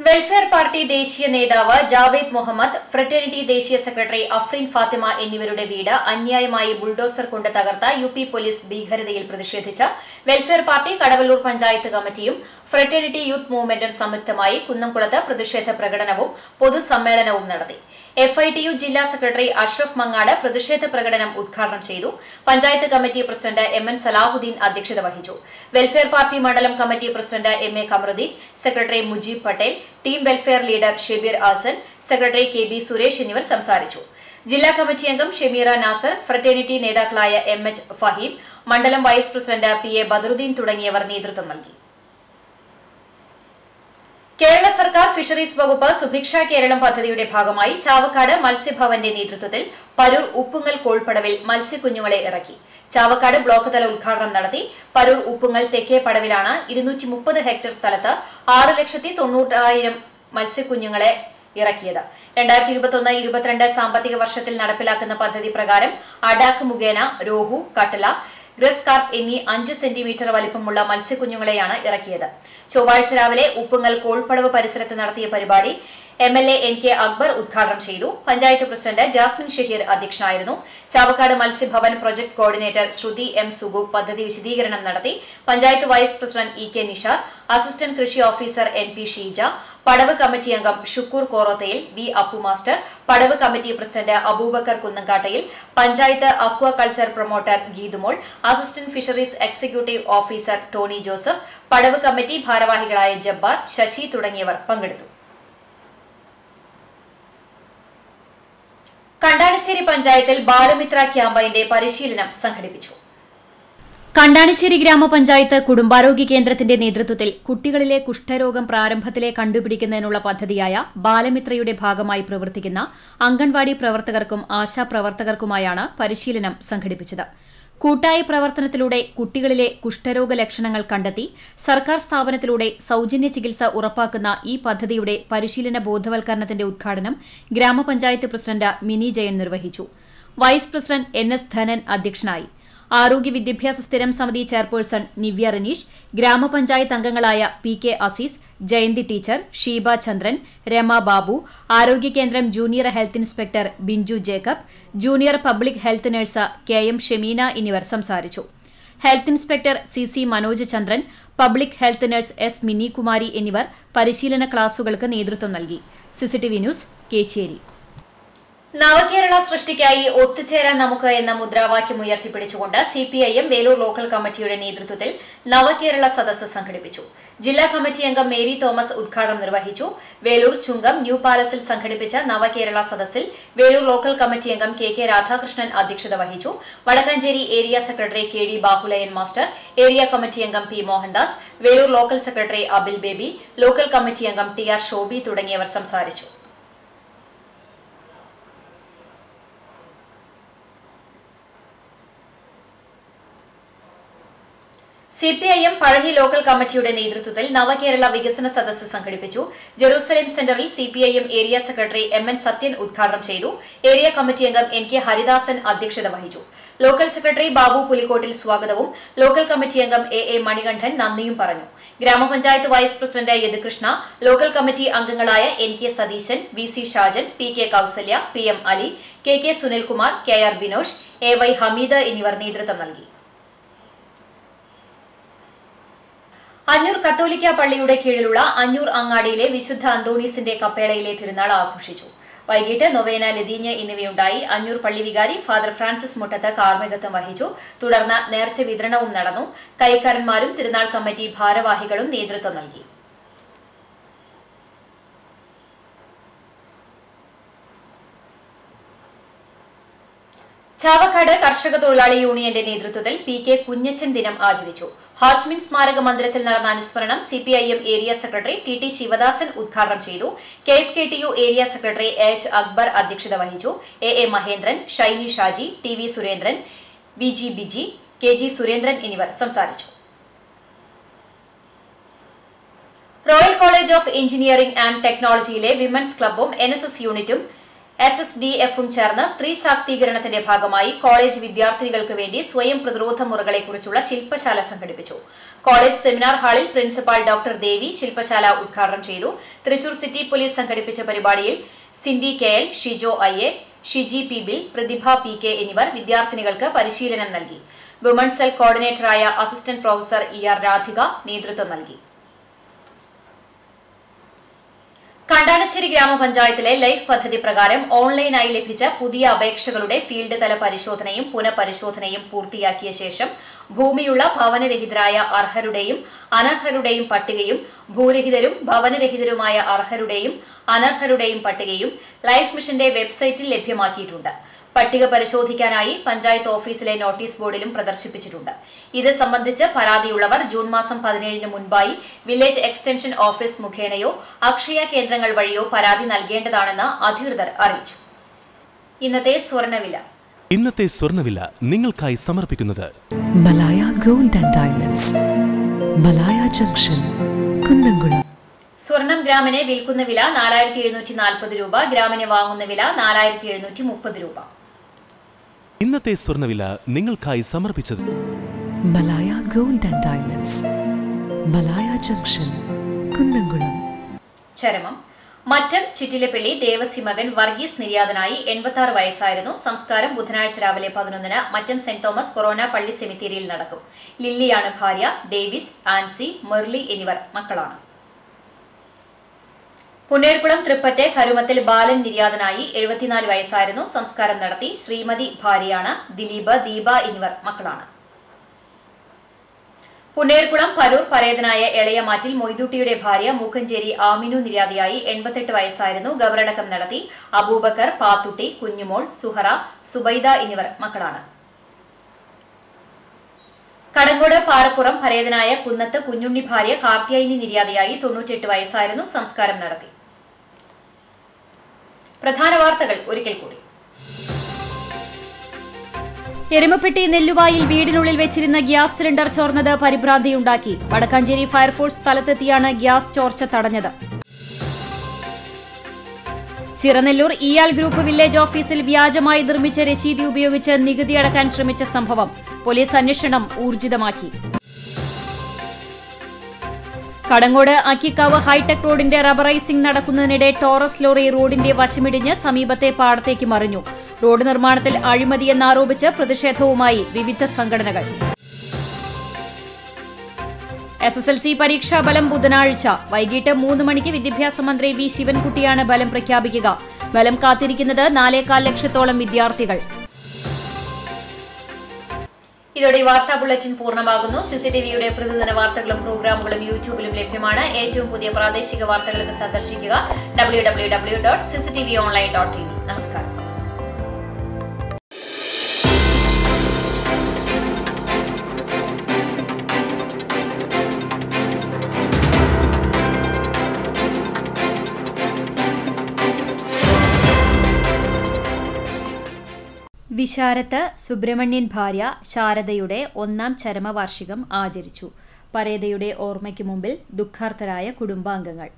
Welfare party ദേശീയ നേതാവ് ജാവേദ് മുഹമ്മദ് ഫ്രട്ടേണിറ്റി ദേശീയ സെക്രട്ടറി അഫ്രീൻ ഫാത്തിമ എന്നിവരുടെ വീട് അന്യായമായി ബുൾഡോസർ കൊണ്ട് തകർത്ത യു പി പോലീസ് ഭീകരതയിൽ പ്രതിഷേധിച്ച് വെൽഫെയർ പാർട്ടി കടവല്ലൂർ പഞ്ചായത്ത് കമ്മിറ്റിയും ഫ്രട്ടേണിറ്റി യൂത്ത് മൂവ്മെന്റും സംയുക്തമായി കുന്നംകുളത്ത് പ്രതിഷേധ പ്രകടനവും പൊതുസമ്മേളനവും നടത്തി. എഫ് ഐ ടി യു ജില്ലാ സെക്രട്ടറി അഷ്റഫ് മങ്ങാട് പ്രതിഷേധ പ്രകടനം ഉദ്ഘാടനം ചെയ്തു. Panchayat committee president M N Salahuddin അധ്യക്ഷത വഹിച്ചു. വെൽഫെയർ പാർട്ടി മണ്ഡലം committee president M A Kamaruddin secretary Mujeeb Patel team welfare leader Shebeer Asan secretary K B Suresh എന്നിവർ സംസാരിച്ചു. ജില്ലാ കമ്മിറ്റി അംഗം ഷെമീറ നാസർ ഫ്രറ്റേണിറ്റി നേതാക്കളായ എം എച്ച് ഫഹീം മണ്ഡലം vice president P A Badaruddin തുടങ്ങിയവർ നേതൃത്വം നൽകി. കേരള സർക്കാർ ഫിഷറീസ് വകുപ്പ് സുഭിക്ഷ കേരളം പദ്ധതിയുടെ ഭാഗമായി ചാവക്കാട് മത്സ്യഭവന്റെ നേതൃത്വത്തിൽ പരൂർ ഉപ്പുങ്ങൽ കോൾപ്പടവിൽ മത്സ്യക്കുഞ്ഞുങ്ങളെ ഇറക്കി. ചാവക്കാട് ബ്ലോക്ക് തല ഉദ്ഘാടനം നടത്തി പരൂർ ഉപ്പുങ്ങൽ തെക്കേ പടവിലാണ് ഇരുന്നൂറ്റി മുപ്പത് ഹെക്ടർ സ്ഥലത്ത് ആറ് ലക്ഷത്തി തൊണ്ണൂറായിരം മത്സ്യക്കുഞ്ഞുങ്ങളെ ഇറക്കിയത്. രണ്ടായിരത്തി ഇരുപത്തൊന്ന് ഇരുപത്തിരണ്ട് സാമ്പത്തിക വർഷത്തിൽ നടപ്പിലാക്കുന്ന പദ്ധതി പ്രകാരം അഡാക്ക് മുഖേന രോഹു കട്ടല ഗ്രസ് കാർപ്പ് എന്നീ അഞ്ച് സെന്റിമീറ്റർ വലിപ്പമുള്ള മത്സ്യക്കുഞ്ഞുങ്ങളെയാണ് ഇറക്കിയത്. ചൊവ്വാഴ്ച രാവിലെ ഉപ്പുങ്ങൽ കോൾപ്പടവ് പരിസരത്ത് നടത്തിയ പരിപാടി M L A N K Akbar ഉദ്ഘാടനം ചെയ്തു. പഞ്ചായത്ത് പ്രസിഡന്റ് ജാസ്മിൻ ഷഹീർ അധ്യക്ഷനായിരുന്നു. Chavakkad Matsyabhavan project coordinator Sruthi M Sugu പദ്ധതി വിശദീകരണം നടത്തി. Panchayat vice president E K Nishar assistant കൃഷി ഓഫീസർ എൻ പി ഷീജ പടവ് കമ്മിറ്റി അംഗം ഷുക്കൂർ കോറോത്തയിൽ വി അപ്പു മാസ്റ്റർ പടവ് committee president Aboobacker Kunnankattayil panchayat aquaculture promoter Geethumol assistant fisheries executive officer Tony Joseph പടവ് committee ഭാരവാഹികളായ ജബ്ബാർ ശശി തുടങ്ങിയവർ പങ്കെടുത്തു. കണ്ടാണശ്ശേരി പഞ്ചായത്തിൽ ബാലമിത്ര ക്യാമ്പയിന്റെ പരിശീലനം സംഘടിപ്പിച്ചു. കണ്ടാണിശ്ശേരി ഗ്രാമപഞ്ചായത്ത് കുടുംബാരോഗ്യ കേന്ദ്രത്തിന്റെ നേതൃത്വത്തിൽ കുട്ടികളിലെ കുഷ്ഠരോഗം പ്രാരംഭത്തിലെ കണ്ടുപിടിക്കുന്നതിനുള്ള പദ്ധതിയായ ബാലമിത്രയുടെ ഭാഗമായി പ്രവർത്തിക്കുന്ന അംഗൻവാടി പ്രവർത്തകർക്കും ആശാപ്രവർത്തകർക്കുമായാണ് പരിശീലനം സംഘടിപ്പിച്ചത്. കൂട്ടായ പ്രവർത്തനത്തിലൂടെ കുട്ടികളിലെ കുഷ്ഠരോഗ ലക്ഷണങ്ങൾ കണ്ടെത്തി സർക്കാർ സ്ഥാപനത്തിലൂടെ സൌജന്യ ചികിത്സ ഉറപ്പാക്കുന്ന ഈ പദ്ധതിയുടെ പരിശീലന ബോധവൽക്കരണത്തിന്റെ ഉദ്ഘാടനം ഗ്രാമപഞ്ചായത്ത് പ്രസിഡന്റ് മിനി ജയൻ നിർവഹിച്ചു. Vice president N S Dhanan അധ്യക്ഷനായി. ആരോഗ്യ വിദ്യാഭ്യാസ സ്ഥിരം സമിതി ചെയർപേഴ്സൺ നിവ്യ റനീഷ് ഗ്രാമപഞ്ചായത്ത് അംഗങ്ങളായ P K Azeez Jayanthi teacher Sheeba Chandran Rama Babu ആരോഗ്യ കേന്ദ്രം junior health inspector Binju Jacob junior public health nurse K M Shemeena എന്നിവർ സംസാരിച്ചു. Health inspector C C Manoj Chandran public health nurse S Mini Minikumari എന്നിവർ പരിശീലന ക്ലാസുകൾക്ക് നേതൃത്വം നൽകി. CCTV news Kechery. നവകേരള സൃഷ്ടിക്കായി ഒത്തുചേരാൻ നമുക്ക് എന്ന മുദ്രാവാക്യം ഉയർത്തിപ്പിടിച്ചുകൊണ്ട് C P I M Veloor local കമ്മിറ്റിയുടെ നേതൃത്വത്തിൽ നവകേരള സദസ്സ് സംഘടിപ്പിച്ചു. ജില്ലാ കമ്മിറ്റി അംഗം മേരി തോമസ് ഉദ്ഘാടനം നിർവഹിച്ചു. വേലൂർ ചുങ്കം ന്യൂ പാലസിൽ സംഘടിപ്പിച്ച നവകേരള സദസ്സിൽ വേലൂർ ലോക്കൽ കമ്മിറ്റി അംഗം കെ കെ രാധാകൃഷ്ണൻ അധ്യക്ഷത വഹിച്ചു. Vadakkanchery area secretary K D Bahulayan master area committee അംഗം P Mohandas Veloor local secretary Abil Baby local committee അംഗം ടി ആർ ഷോബി തുടങ്ങിയവർ സംസാരിച്ചു. സി പി പഴഞ്ഞി ലോക്കൽ കമ്മിറ്റിയുടെ നേതൃത്വത്തിൽ നവകേരള വികസന സദസ്സ് സംഘടിപ്പിച്ചു. ജെറൂസലേം സെന്ററിൽ C P I M area secretary M N Sathyan ഉദ്ഘാടനം ചെയ്തു. ഏരിയ കമ്മിറ്റി അംഗം എൻ കെ ഹരിദാസൻ അധ്യക്ഷത വഹിച്ചു. ലോക്കൽ സെക്രട്ടറി ബാബു പുലിക്കോട്ടിൽ സ്വാഗതവും. ലോക്കൽ കമ്മിറ്റി അംഗം എ എ മണികണ്ഠൻ നന്ദിയും പറഞ്ഞു. ഗ്രാമപഞ്ചായത്ത് vice president Yadukrishna local committee അംഗങ്ങളായ N K Satheesan V C Shajan P K Kausalya P M Ali K K Sunilkumar K R Binosh A Y Hameed എന്നിവർ നേതൃത്വം നൽകി. അഞ്ഞൂർ കത്തോലിക്ക പള്ളിയുടെ കീഴിലുള്ള അഞ്ഞൂർ അങ്ങാടിയിലെ വിശുദ്ധ അന്തോണീസിന്റെ കപ്പേളയിലെ തിരുനാൾ ആഘോഷിച്ചു. വൈകിട്ട് നൊവേന ലതീഞ്ഞ് എന്നിവയുണ്ടായി അഞ്ഞൂർ പള്ളി വികാരി ഫാദർ ഫ്രാൻസിസ് മുട്ടത്ത് കാർമ്മികത്വം വഹിച്ചു. തുടർന്ന് നേർച്ച വിതരണവും നടന്നു. കൈക്കാരന്മാരും തിരുനാൾ കമ്മിറ്റി ഭാരവാഹികളും നേതൃത്വം നൽകി. ചാവക്കാട് കർഷക തൊഴിലാളി യൂണിയന്റെ നേതൃത്വത്തിൽ പി കെ കുഞ്ഞച്ചൻ ദിനം ആചരിച്ചു. ഹാജ്മിൻ സ്മാരക മന്ദിരത്തിൽ നടന്ന അനുസ്മരണം C P I M area secretary T T Sivadasan ഉദ്ഘാടനം ചെയ്തു. K S K T U area secretary H Akbar അധ്യക്ഷത വഹിച്ചു. A A Mahendran Shiny Shaji T V Surendran V G Biji K G Surendran എന്നിവർ സംസാരിച്ചു. Royal college of engineering and ടെക്നോളജിയിലെ women's ക്ലബ്ബും N യൂണിറ്റും S S D എഫും ചേർന്ന് സ്ത്രീ ശാക്തീകരണത്തിന്റെ ഭാഗമായി കോളേജ് വിദ്യാർത്ഥികൾക്ക് വേണ്ടി സ്വയം പ്രതിരോധ മുറകളെക്കുറിച്ചുള്ള ശില്പശാല സംഘടിപ്പിച്ചു. കോളേജ് സെമിനാർ ഹാളിൽ പ്രിൻസിപ്പാൾ ഡോക്ടർ ദേവി ശില്പശാല ഉദ്ഘാടനം ചെയ്തു. തൃശൂർ സിറ്റി പോലീസ് സംഘടിപ്പിച്ച പരിപാടിയിൽ Cindy K L Shijo I A Shiji P bill Prathibha P K എന്നിവർ വിദ്യാർത്ഥിനികൾക്ക് പരിശീലനം നൽകി. Woman cell കോർഡിനേറ്ററായ assistant professor E R Radhika നേതൃത്വം നൽകി. കണ്ടാണശ്ശേരി ഗ്രാമപഞ്ചായത്തിലെ ലൈഫ് പദ്ധതി പ്രകാരം ഓൺലൈനായി ലഭിച്ച പുതിയ അപേക്ഷകളുടെ ഫീൽഡ് തല പരിശോധനയും പുനഃപരിശോധനയും പൂർത്തിയാക്കിയ ശേഷം ഭൂമിയുള്ള ഭവനരഹിതരായ അർഹരുടെയും അനർഹരുടെയും പട്ടികയും ഭൂരഹിതരും ഭവനരഹിതരുമായ അർഹരുടെയും അനർഹരുടെയും പട്ടികയും ലൈഫ് മിഷന്റെ വെബ്സൈറ്റിൽ ലഭ്യമാക്കിയിട്ടുണ്ട്. പട്ടിക പരിശോധിക്കാനായി പഞ്ചായത്ത് ഓഫീസിലെ നോട്ടീസ് ബോർഡിലും പ്രദർശിപ്പിച്ചിട്ടുണ്ട്. ഇത് സംബന്ധിച്ച് പരാതിയുള്ളവർ ജൂൺ മാസം പതിനേഴിന് മുൻപായി വില്ലേജ് എക്സ്റ്റൻഷൻ ഓഫീസ് മുഖേനയോ അക്ഷയ കേന്ദ്രങ്ങൾ വഴിയോ പരാതി നൽകേണ്ടതാണെന്ന് അധികൃതർ അറിയിച്ചു. ഇന്നത്തെ സ്വർണവില. ഇന്നത്തെ സ്വർണവില നിങ്ങൾക്കായി സമർപ്പിക്കുന്നത് Malaya gold and diamonds. Malaya junction Kunnamkulam. സ്വർണം ഗ്രാമിന് വിൽക്കുന്ന വില നാലായിരത്തി എഴുന്നൂറ്റി നാൽപ്പത് രൂപ ഗ്രാമിന് വാങ്ങുന്ന വില നാലായിരത്തി എഴുന്നൂറ്റി മുപ്പത് രൂപ. ഇന്നത്തെ സ്വർണവില നിങ്ങൾക്കായി സമർപ്പിച്ചത് Malaya gold and diamonds. Malaya junction Kunnamkulam. ചരമം. Mattam Chittilappilly Devassy മകൻ വർഗീസ് നിര്യാതനായി എൺപത്തി ആറ് വയസ്സായിരുന്നു. സംസ്കാരം ബുധനാഴ്ച രാവിലെ പതിനൊന്നിന് മറ്റം സെന്റ് തോമസ് കൊറോന പള്ളി സെമിത്തേരിയിൽ നടക്കും. ലില്ലിയാണ് ഭാര്യ ഡേവിസ് ആൻസി മെർലി എന്നിവർ മക്കളാണ്. പുന്നേർകുളം തൃപ്പറ്റെ കരുമത്തിൽ ബാലൻ നിര്യാതനായി എഴുപത്തിനാല് വയസ്സായിരുന്നു സംസ്കാരം നടത്തി ശ്രീമതി ഭാര്യയാണ് ദിലീപ് ദീപ എന്നിവർ മക്കളാണ്. പുന്നേർകുളം പരൂർ പരേതനായ എളയമാറ്റിൽ മൊയ്തുട്ടിയുടെ ഭാര്യ മൂക്കഞ്ചേരി ആമിനു നിര്യാതയായി എൺപത്തെട്ട് വയസ്സായിരുന്നു ഗവറടക്കം നടത്തി അബൂബക്കർ പാത്തുട്ടി കുഞ്ഞുമോൾ സുഹറ സുബൈദ എന്നിവർ മക്കളാണ്. കടങ്കോട് പാറപ്പുറം പരേതനായ കുന്നത്ത് കുഞ്ഞുണ്ണി ഭാര്യ കാർത്തിയായിനി നിര്യാതയായി തൊണ്ണൂറ്റെട്ട് വയസ്സായിരുന്നു സംസ്കാരം നടത്തി. പ്രധാന വാർത്തകൾ ഒരിക്കൽ കൂടി. എരുമപ്പെട്ടി നെല്ലുവായിൽ വീടിനുള്ളിൽ വെച്ചിരുന്ന ഗ്യാസ് സിലിണ്ടർ ചോർന്നത് പരിഭ്രാന്തിയുണ്ടാക്കി വടക്കാഞ്ചേരി ഫയർഫോഴ്സ് സ്ഥലത്തെത്തിയാണ് ഗ്യാസ് ചോർച്ച തടഞ്ഞത്. ചിറനെല്ലൂർ ഇയാൾ ഗ്രൂപ്പ് വില്ലേജ് ഓഫീസിൽ വ്യാജമായി നിർമ്മിച്ച രശീതി ഉപയോഗിച്ച് നികുതി അടക്കാൻ ശ്രമിച്ച സംഭവം. പോലീസ് അന്വേഷണം ഊർജിതമാക്കി. കടങ്ങോട് അക്കിക്കാവ് ഹൈടെക് റോഡിന്റെ റബറൈസിംഗ് നടക്കുന്നതിനിടെ ടോറസ് ലോറി റോഡിന്റെ വശമിടിഞ്ഞ് സമീപത്തെ പാടത്തേക്ക് മറിഞ്ഞു. റോഡ് നിർമ്മാണത്തിൽ അഴിമതിയെന്നാരോപിച്ച് പ്രതിഷേധവുമായി വിവിധ സംഘടനകൾ. എസ് എസ് എൽ സി പരീക്ഷാ ബലം ബുധനാഴ്ച. വൈകിട്ട് മൂന്ന് മണിക്ക് വിദ്യാഭ്യാസ മന്ത്രി വി ശിവൻകുട്ടിയാണ് ഫലം പ്രഖ്യാപിക്കുക. ബലം കാത്തിരിക്കുന്നത് നാലേകാൽ ലക്ഷത്തോളം വിദ്യാർത്ഥികൾ. ഇതോടെ വാർത്താ ബുള്ളറ്റിൻ പൂർണമാകുന്നു. സിസിടിവിയുടെ പ്രതിദിന വാർത്തകളും പ്രോഗ്രാമുകളും യൂട്യൂബിലും ലഭ്യമാണ്. ഏറ്റവും പുതിയ പ്രാദേശിക വാർത്തകൾക്ക് സന്ദർശിക്കുക. ഡബ്ല്യൂ ഡബ്ല്യൂ വിശാരത്ത് സുബ്രഹ്മണ്യൻ ഭാര്യ ശാരദയുടെ ഒന്നാം ചരമവാർഷികം ആചരിച്ചു. പരേതയുടെ ഓർമ്മയ്ക്ക് മുമ്പിൽ ദുഃഖാർത്തരായ കുടുംബാംഗങ്ങൾ.